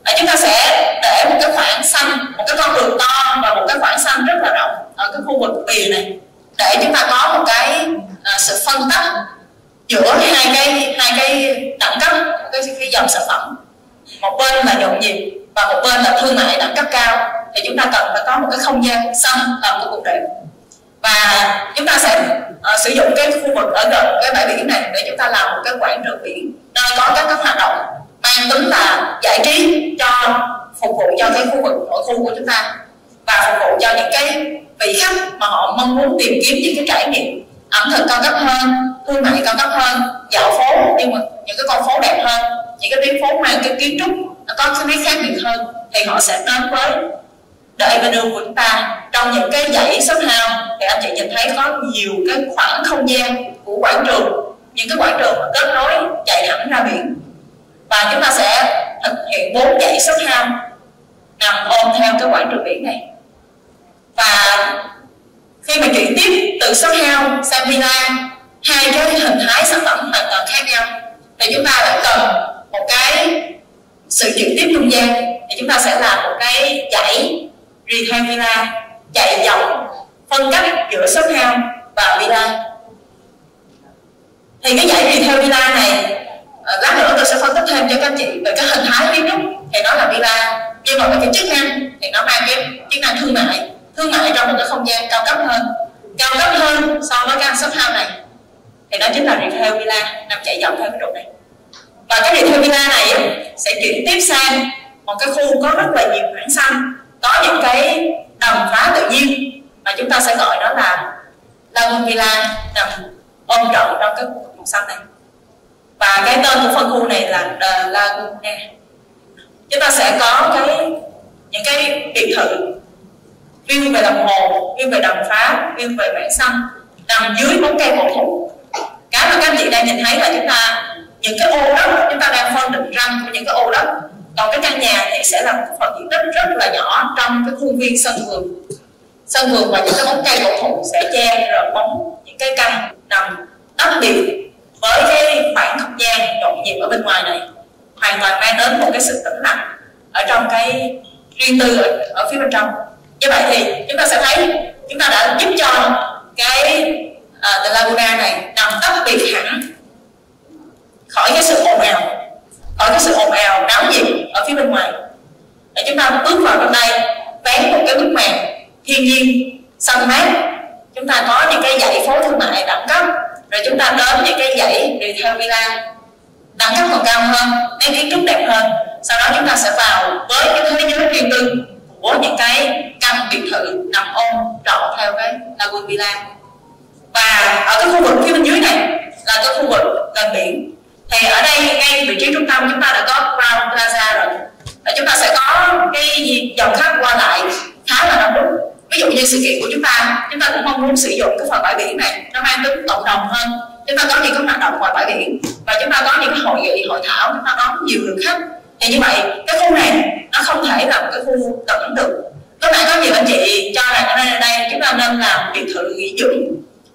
À, chúng ta sẽ để một cái khoảng xanh một cái con đường to và một cái khoảng xanh rất là rộng ở cái khu vực bìa này. Để chúng ta có một cái à, sự phân tách giữa hai cái hai cái đẳng cấp cái, cái dòng sản phẩm. Một bên là nhộn nhịp và một bên là thương mại đẳng cấp cao. Thì chúng ta cần phải có một cái không gian xanh làm cái cuộc thể và chúng ta sẽ uh, sử dụng cái khu vực ở gần cái bãi biển này để chúng ta làm một cái quảng trường biển nơi có các các hoạt động mang tính là giải trí cho phục vụ cho cái khu vực nội khu của chúng ta và phục vụ cho những cái vị khách mà họ mong muốn tìm kiếm những cái trải nghiệm ẩm thực cao cấp hơn thương mại cao cấp hơn, dạo phố, nhưng mà những cái con phố đẹp hơn, những cái tuyến phố mang cái kiến trúc nó có cái nét khác biệt hơn, thì họ sẽ đến với The Avenue của chúng ta. Trong những cái dãy shop house thì anh chị nhìn thấy có nhiều cái khoảng không gian của quảng trường. Những cái quảng trường mà kết nối chạy thẳng ra biển. Và chúng ta sẽ thực hiện bốn dãy shop house nằm ôm theo cái quảng trường biển này. Và khi mà chuyển tiếp từ shop house sang villa hai cái hình thái sản phẩm hoàn toàn khác nhau. Thì chúng ta lại cần một cái sự chuyển tiếp trung gian. Thì chúng ta sẽ làm một cái dãy retail villa chạy dọc phân cách giữa shop house và villa. Thì cái dãy retail villa này ờ, lát nữa tôi sẽ phân tích thêm cho các anh chị về cái hình thái kiến trúc. Thì nó là villa, nhưng mà về cái chức năng thì nó mang cái chức năng thương mại thương mại trong một cái không gian cao cấp hơn. Cao cấp hơn so với căn shop house này thì đó chính là retail villa, nằm chạy dọc theo cái trục này. Và cái retail villa này sẽ chuyển tiếp sang một cái khu có rất là nhiều khoảng xanh, có những cái đầm phá tự nhiên. Mà chúng ta sẽ gọi đó là Lagoon Villa, nằm ôm trọn trong cái khu vực xanh này. Và cái tên của phân khu này là The Laguna. Chúng ta sẽ có cái, những cái biệt thự view về đồng hồ, view về đầm phá, view về mảng xanh, nằm dưới bóng cây cổ thụ cái mà các anh chị đang nhìn thấy là chúng ta những cái ô đó chúng ta đang phân định răng của những cái ô đó. Còn cái căn nhà thì sẽ là một phần diện tích rất là nhỏ trong cái khuôn viên sân vườn. Sân vườn và những cái bóng cây cổ thụ sẽ che rồi bóng những cái căn nằm tách biệt với cái khoảng không gian nhộn nhịp ở bên ngoài này. Hoàn toàn mang đến một cái sự tĩnh lặng ở trong cái riêng tư ở, ở phía bên trong. Như vậy thì chúng ta sẽ thấy chúng ta đã giúp cho cái uh, The Laguna này nằm tách biệt hẳn khỏi cái sự ồn ào khỏi cái sự ồn ào náo nhiệt ở phía bên ngoài. Để chúng ta bước vào bên đây vén một cái bức màn thiên nhiên xanh mát. Chúng ta có những cái dãy phố thương mại đẳng cấp rồi chúng ta đến những cái dãy retail villa đẳng cấp còn cao hơn nét kiến trúc đẹp hơn. Sau đó chúng ta sẽ vào với cái thế giới riêng tư của những cái căn biệt thự nằm ôm trọn theo cái lagoon villa và ở cái khu vực phía bên dưới này là cái khu vực gần biển. Thì ở đây ngay vị trí trung tâm chúng ta đã có Crown Plaza rồi. Và chúng ta sẽ có cái dòng khách qua lại khá là đông đúc. Ví dụ như sự kiện của chúng ta chúng ta cũng mong muốn sử dụng cái phần bãi biển này nó mang tính cộng đồng hơn. Chúng ta có những cái hoạt động ngoài bãi biển và chúng ta có những cái hội nghị hội thảo chúng ta có nhiều lượng khách. Thì như vậy cái khu này nó không thể là một cái khu tận được có lẽ có nhiều anh chị cho rằng ở đây, ở đây chúng ta nên làm biệt thự nghỉ dưỡng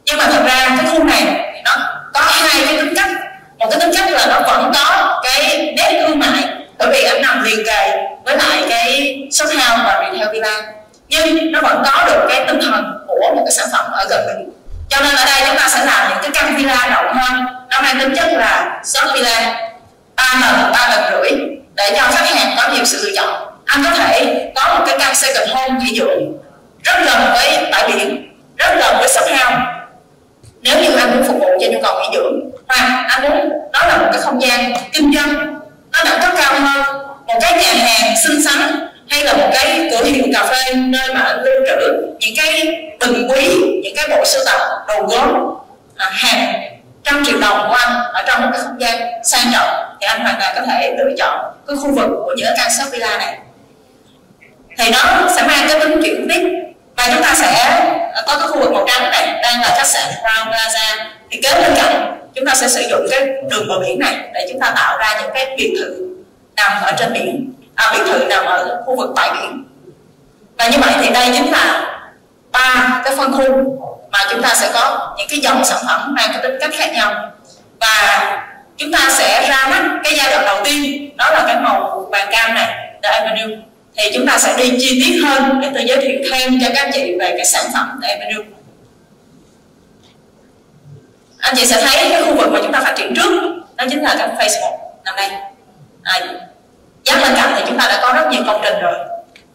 nhưng mà thật ra cái khu này, nó có hai cái tính cách một cái tính chất là nó vẫn có cái nét thương mại, bởi vì ảnh nằm liền kề với lại cái shop house và retail villa. Nhưng nó vẫn có được cái tinh thần của một cái sản phẩm ở gần mình. Cho nên ở đây chúng ta sẽ làm những cái căn villa rộng hơn. Nó mang tính chất là shop villa, ba lần ba lần rưỡi, để cho khách hàng có nhiều sự lựa chọn. Anh có thể có một cái căn second home nghỉ dưỡng rất gần với bãi biển, rất gần với shop house nếu như anh muốn phục vụ cho nhu cầu nghỉ dưỡng hoặc anh muốn đó là một cái không gian kinh doanh nó đẳng cấp cao hơn một cái nhà hàng xinh xắn hay là một cái cửa hiệu cà phê nơi mà anh lưu trữ những cái bình quý những cái bộ sưu tập đồ gốm à, hàng trăm triệu đồng của anh ở trong một cái không gian sang trọng thì anh hoàn toàn có thể lựa chọn cái khu vực của những căn shop villa này. Thì nó sẽ mang cái tính chuyển tiếp và chúng ta sẽ Ờ, có cái khu vực màu trắng này đang là khách sạn Crown Plaza. Thì kế bên cạnh chúng ta sẽ sử dụng cái đường bờ biển này để chúng ta tạo ra những cái biệt thự nằm ở trên biển. À, biệt thự nằm ở khu vực bãi biển. Và như vậy thì đây chính là ba cái phân khu mà chúng ta sẽ có những cái dòng sản phẩm mang cái tính cách khác nhau. Và chúng ta sẽ ra mắt cái giai đoạn đầu tiên đó là cái màu vàng cam này The Avenue thì chúng ta sẽ đi chi tiết hơn để tôi giới thiệu thêm cho các anh chị về cái sản phẩm của Avenue anh chị sẽ thấy cái khu vực mà chúng ta phát triển trước đó chính là cái Facebook năm nay à, giá bên cạnh thì chúng ta đã có rất nhiều công trình rồi.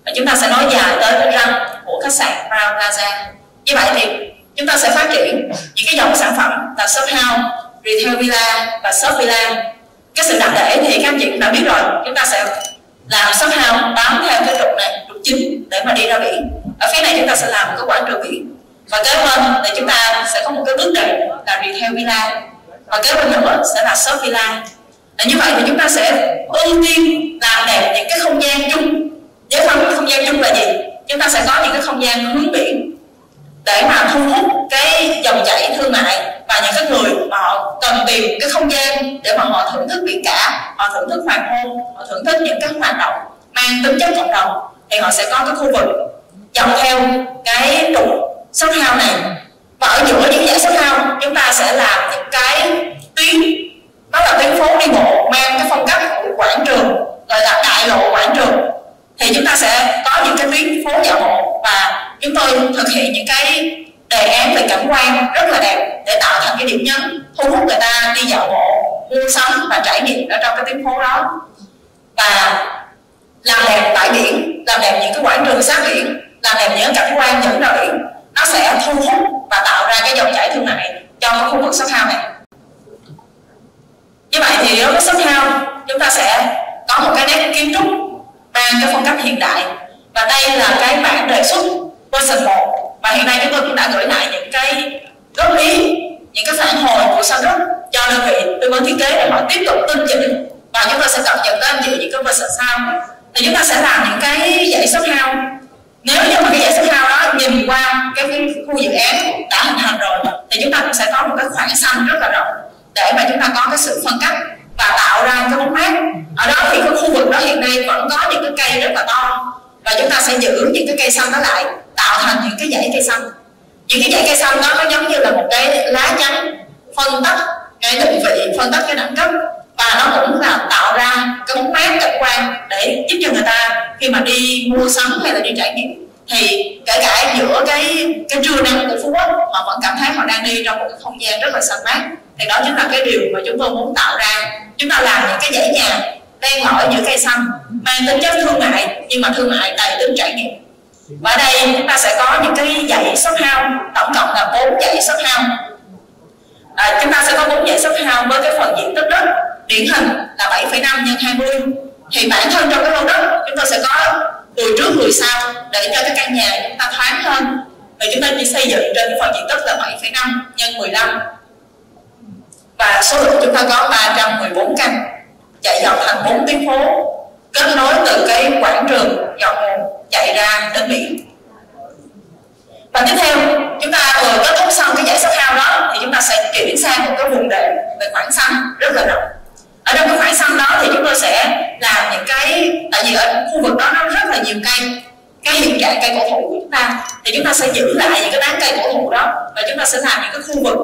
Và chúng ta sẽ nói dài tới cái răng của khách sạn Crown Plaza. Như vậy thì chúng ta sẽ phát triển những cái dòng sản phẩm là shop house retail villa và shop villa. Cái sự đặc để thì các anh chị cũng đã biết rồi chúng ta sẽ làm shop house bám theo cái trục này trục chính để mà đi ra biển. Ở phía này chúng ta sẽ làm một cái quảng trường biển. Và kế bên thì chúng ta sẽ có một cái bước đệm là retail villa. Và kế bên nữa sẽ là shop villa. Để như vậy thì chúng ta sẽ ưu tiên làm đẹp những cái không gian chung. Với phân không gian chung là gì? Chúng ta sẽ có những cái không gian hướng biển để mà thu hút cái dòng chảy thương mại và những cái người mà họ cần tìm cái không gian để mà họ thưởng thức biển cả, họ thưởng thức hoàng hôn, họ thưởng thức những cái hoạt động mang tính chất cộng đồng, thì họ sẽ có cái khu vực dọc theo cái trục shop house này. Và ở giữa những dãy shop house chúng ta sẽ làm những cái tuyến, đó là tuyến phố đi bộ mang cái phong cách của quảng trường, gọi là đại lộ quảng trường. Thì chúng ta sẽ có những cái tuyến phố dạo bộ và chúng tôi thực hiện những cái đề án về cảnh quan rất là đẹp để tạo thành cái điểm nhấn, thu hút người ta đi dạo bộ, mua sắm và trải nghiệm ở trong cái tuyến phố đó. Và làm đẹp bãi biển, làm đẹp những cái quảng trường sát biển, làm đẹp những cảnh quan những ra biển, nó sẽ thu hút và tạo ra cái dòng chảy thương mại cho cái khu vực shop house này. Như vậy thì đối với shop house chúng ta sẽ có một cái nét kiến trúc mang cái phong cách hiện đại. Và đây là cái bản đề xuất version 1 và hiện nay chúng tôi cũng đã gửi lại những cái góp ý những cái phản hồi của Sunrock cho đơn vị tư vấn thiết kế để họ tiếp tục tinh chỉnh và chúng ta sẽ cập nhật tới anh chị những cái version sau. Thì chúng ta sẽ làm những cái dãy shop house nếu như mà cái dãy shop house đó nhìn qua cái, cái khu dự án đã hình thành rồi thì chúng ta cũng sẽ có một cái khoảng xanh rất là rộng để mà chúng ta có cái sự phân cách và tạo ra cái bóng mát ở đó thì cái khu vực đó hiện nay vẫn có những cái cây rất là to và chúng ta sẽ giữ những cái cây xanh đó lại, tạo thành những cái dãy cây xanh. Những cái dãy cây xanh đó nó giống như là một cái lá chắn phân tách cái định vị, phân tách cái đẳng cấp. Và nó cũng là tạo ra cái bóng mát cảnh quan để giúp cho người ta khi mà đi mua sắm hay là đi trải nghiệm. Thì kể cả giữa cái cái trưa nắng của phú quốc, họ vẫn cảm thấy họ đang đi trong một cái không gian rất là xanh mát. Thì đó chính là cái điều mà chúng tôi muốn tạo ra. Chúng ta làm những cái dãy nhà đang ở giữa cây xanh mang tính chất thương mại nhưng mà thương mại đầy tính trải nghiệm. Và ở đây chúng ta sẽ có những cái dãy shop house tổng cộng là bốn dãy shop house. À, chúng ta sẽ có bốn dãy shop house với cái phần diện tích đất. Điển hình là 7,5 nhân 20 thì bản thân trong cái lô đất chúng ta sẽ có người trước người sau để cho cái căn nhà chúng ta thoáng hơn. Và chúng ta chỉ xây dựng trên cái phần diện tích là 7,5 nhân 15 và số lượng chúng ta có 314 căn chạy dọc thành bốn tuyến phố, kết nối từ cái quảng trường dọc chạy ra đến biển và tiếp theo, chúng ta vừa kết thúc xong cái giải shop hao đó, thì chúng ta sẽ chuyển sang một cái vùng đệm về khoảng xanh rất là rộng. Ở trong cái khoảng xanh đó thì chúng tôi sẽ làm những cái, tại vì ở khu vực đó nó rất là nhiều cây, cái hiện trạng cây cổ thụ của chúng ta, thì chúng ta sẽ giữ lại những cái tán cây cổ thụ đó và chúng ta sẽ làm những cái khu vực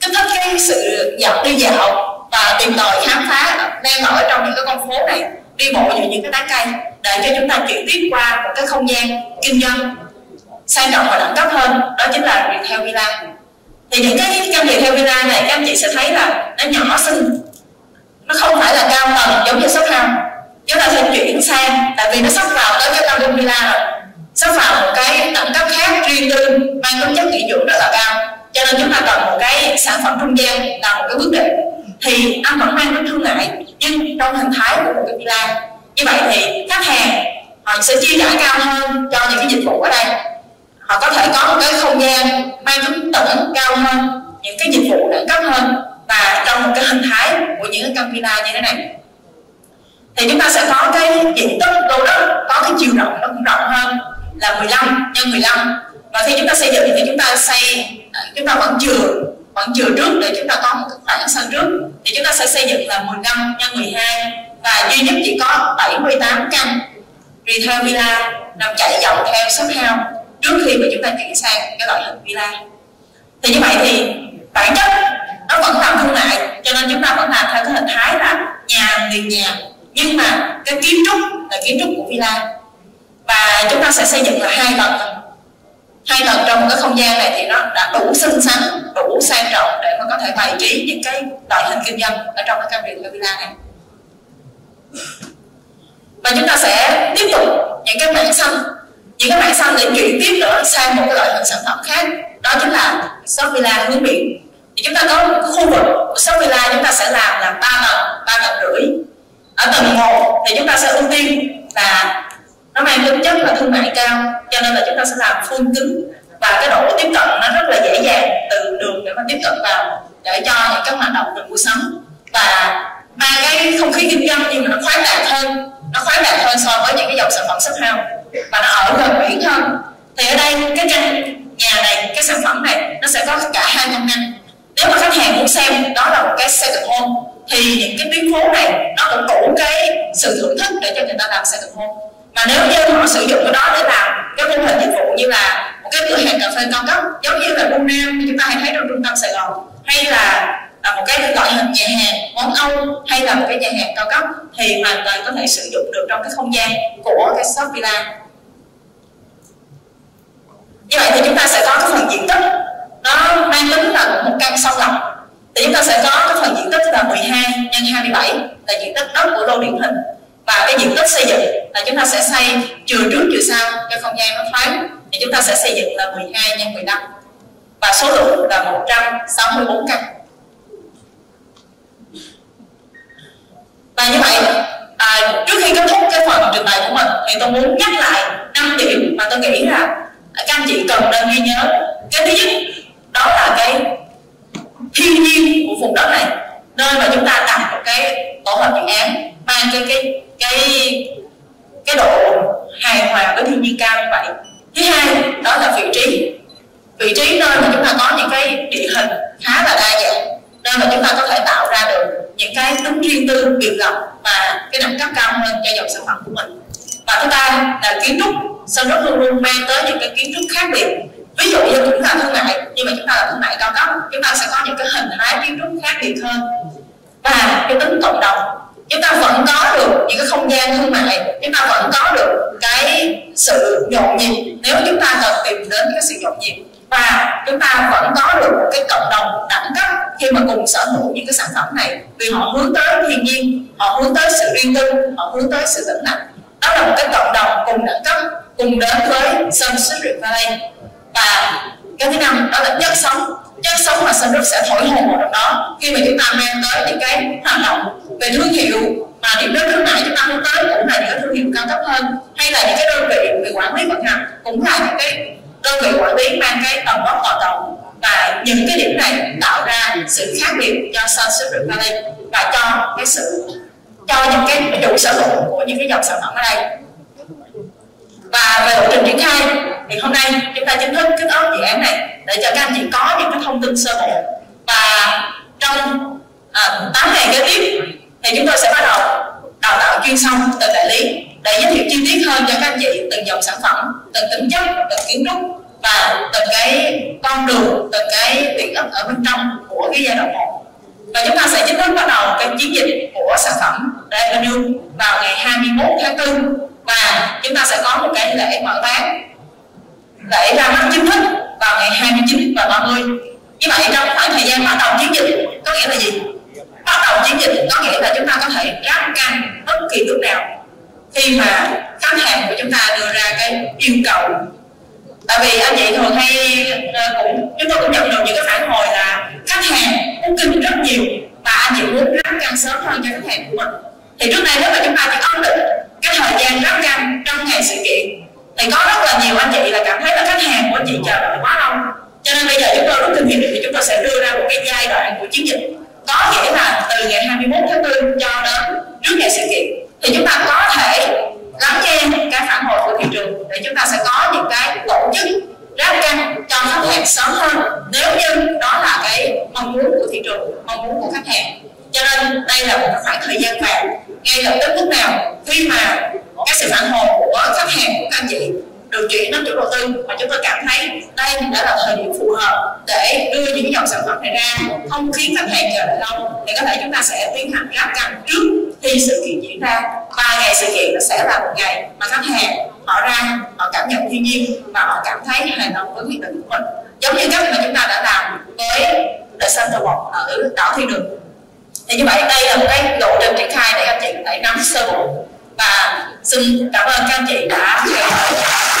kích thích cái sự dạo đi dạo và tìm tòi khám phá đang ở trong những cái con phố này, đi bộ giữa những cái tán cây, để cho chúng ta chuyển tiếp qua một cái không gian kinh doanh sang trọng và đẳng cấp hơn, đó chính là retail villa. Thì những cái căn retail villa này, các anh chị sẽ thấy là nó nhỏ xinh. Nó không phải là cao tầng giống như shop house. Chúng ta sẽ chuyển sang, tại vì nó sắp vào tới cái cao villa rồi. Sắp vào một cái đẳng cấp khác riêng tư, mang tính chất nghỉ dưỡng rất là cao. Cho nên chúng ta cần một cái sản phẩm trung gian là một cái bước đệm thì anh vẫn mang đến thương mại, nhưng trong hình thái của một cái villa như vậy thì khách hàng, họ sẽ chi trả cao hơn cho những cái dịch vụ ở đây. Họ có thể có một cái không gian mang tính tận cao hơn, những cái dịch vụ đẳng cấp hơn, và trong một cái hình thái của những cái căn villa như thế này. Thì chúng ta sẽ có cái diện tích lô đất, có cái chiều rộng, nó cũng rộng hơn là 15 nhân 15 và khi chúng ta xây dựng thì chúng ta xây, chúng ta vẫn chừa khoảng chừa trước để chúng ta có một cái khoảng sân trước. Thì chúng ta sẽ xây dựng là 15 nhân 12 và duy nhất chỉ có 78 căn retail villa nằm chạy dọc theo shop house trước khi mà chúng ta chuyển sang cái loại hình villa. Thì như vậy thì bản chất nó vẫn làm thương mại, cho nên chúng ta vẫn làm theo cái hình thái là nhà liền nhà. Nhưng mà cái kiến trúc là kiến trúc của villa. Và chúng ta sẽ xây dựng là hai tầng hai là trong cái không gian này thì nó đã đủ xinh xắn, đủ sang trọng để mà có thể bày trí những cái loại hình kinh doanh ở trong cái căn biệt villa này. Và chúng ta sẽ tiếp tục những cái mảng xanh, những cái mảng xanh để chuyển tiếp nữa sang một cái loại hình sản phẩm khác. Đó chính là shop villa hướng biển thì chúng ta có một khu vực của shop villa chúng ta sẽ làm là ba tầng ba tầng rưỡi ở tầng một thì chúng ta sẽ ưu tiên là nó mang tính chất là thương mại cao cho nên là chúng ta sẽ làm full cứng. Và cái độ tiếp cận nó rất là dễ dàng từ đường để mà tiếp cận vào, để cho những các hoạt động về mua sắm. Và mang cái không khí kinh doanh nhưng mà nó khoáng đạt hơn, nó khoáng đạt hơn so với những cái dòng sản phẩm shop house. Và nó ở gần biển hơn. Thì ở đây cái căn nhà này, cái sản phẩm này, nó sẽ có cả hai công năng nếu mà khách hàng muốn xem, đó là một cái second home, thì những cái tuyến phố này nó cũng đủ cái sự thưởng thức để cho người ta làm second home mà nếu như họ sử dụng cái đó để làm cái mô hình dịch vụ như là một cái cửa hàng cà phê cao cấp, giống như là Bung Nam chúng ta hay thấy trong trung tâm Sài Gòn, hay là là một cái loại hình nhà hàng món Âu, hay là một cái nhà hàng cao cấp, thì hoàn toàn có thể sử dụng được trong cái không gian của cái shop villa. Như vậy thì chúng ta sẽ có cái phần diện tích, nó mang tính là một căn song lọc thì chúng ta sẽ có cái phần diện tích là 12 nhân 27 là diện tích đất của lô điển hình và cái diện tích xây dựng là chúng ta sẽ xây trừ trước trừ sau cho không gian nó thoáng. Thì chúng ta sẽ xây dựng là 12 nhân 15 và số lượng là 164 căn. Và như vậy à, trước khi kết thúc cái phần trình bày của mình thì tôi muốn nhắc lại năm điểm mà tôi nghĩ là các anh chị cần nên ghi nhớ. Cái thứ nhất đó là cái thiên nhiên của vùng đất này nơi mà chúng ta đặt một cái tổ hợp dự án mang cái cái cái cái độ hài hòa với thiên nhiên cao như vậy. Thứ hai, đó là vị trí. Vị trí nơi mà chúng ta có những cái địa hình khá là đa dạng, nơi mà chúng ta có thể tạo ra được những cái tính riêng tư biệt lập và cái đẳng cấp cao hơn cho dòng sản phẩm của mình. Và thứ ba là kiến trúc. Sunrock luôn luôn mang tới những cái kiến trúc khác biệt. Ví dụ như chúng ta thương mại, nhưng mà chúng ta là thương mại cao cấp, chúng ta sẽ có những cái hình thái kiến trúc khác biệt hơn. Và cái tính cộng đồng chúng ta vẫn có được những cái không gian thương mại chúng ta vẫn có được cái sự nhộn nhịp. Nếu chúng ta cần tìm đến cái sự nhộn nhịp, và chúng ta vẫn có được một cái cộng đồng đẳng cấp khi mà cùng sở hữu những cái sản phẩm này. Vì họ hướng tới thiên nhiên, họ hướng tới sự riêng tư, họ hướng tới sự tĩnh lặng đó là một cái cộng đồng cùng đẳng cấp, cùng đến với Sunset Valley và cái thứ năm đó là chất sống. Chất sống mà Sunroof sẽ thổi hồn vào trong đó. Khi mà chúng ta mang tới những cái hoạt động về thương hiệu mà điểm đến thứ này chúng ta muốn tới, cũng là những cái thương hiệu cao cấp hơn. Hay là những cái đơn vị về quản lý vận hành, cũng là những cái đơn vị quản lý mang cái tầm vóc toàn cầu và những cái điểm này tạo ra sự khác biệt cho Sunset Valley và cho cái sự, cho những cái chủ sở hữu của những cái dòng sản phẩm ở đây và về lộ trình triển khai thì hôm nay chúng ta chính thức kết thúc dự án này để cho các anh chị có những cái thông tin sơ bộ. Và trong à, 8 ngày kế tiếp thì chúng tôi sẽ bắt đầu đào tạo chuyên sâu từ đại lý để giới thiệu chi tiết hơn cho các anh chị từng dòng sản phẩm từng tính chất từng kiến trúc và từng cái con đường từng cái tiện ích ở bên trong của cái giai đoạn một. Và chúng ta sẽ chính thức bắt đầu cái chiến dịch của sản phẩm Revenue vào ngày 21 tháng 4 và chúng ta sẽ có một cái lễ mở bán. Lễ ra mắt chính thức vào ngày 29 và 30 như vậy trong khoảng thời gian bắt đầu chiến dịch, có nghĩa là gì? Bắt đầu chiến dịch có nghĩa là chúng ta có thể ráp canh bất kỳ lúc nào. Khi mà khách hàng của chúng ta đưa ra cái yêu cầu. Tại vì anh chị thường hay ờ, cũng, chúng tôi cũng nhận được những cái phản hồi là khách hàng muốn kinh rất nhiều, và anh chị muốn ráp canh sớm hơn cho khách hàng của mình. Thì trước đây nếu mà chúng ta chỉ ấn định cái thời gian rất nhanh trong ngày sự kiện. Thì có rất là nhiều anh chị là cảm thấy là khách hàng của anh chị chờ đợi quá lâu. Cho nên bây giờ chúng tôi rút kinh nghiệm thì chúng tôi sẽ đưa ra một cái giai đoạn của chiến dịch. Có nghĩa là từ ngày 21 tháng 4 cho đến trước ngày sự kiện, thì chúng ta có thể lắng nghe cái phản hồi của thị trường để chúng ta sẽ có những cái tổ chức ráp căng cho khách hàng sớm hơn. Nếu như đó là cái mong muốn của thị trường, mong muốn của khách hàng. Cho nên đây là một khoảng thời gian vàng ngay lập tức lúc nào, khi mà các sự phản hồi của khách hàng của các anh chị được chuyển đến chủ đầu tư mà chúng tôi cảm thấy đây đã là thời điểm phù hợp để đưa những dòng sản phẩm này ra, không khiến khách hàng chờ đợi lâu để có thể chúng ta sẽ tiến hành gấp cạnh trước khi sự kiện diễn ra. Ba ngày sự kiện nó sẽ là một ngày mà khách hàng họ ra, họ cảm nhận thiên nhiên và họ cảm thấy hài lòng với hiện tượng của mình. Giống như cách mà chúng ta đã làm với The Center Walk ở đảo thiên đường thì như vậy, đây là một cái lộ trình triển khai để các chị phải nắm bộ và xin cảm ơn các anh chị đã theo dõi.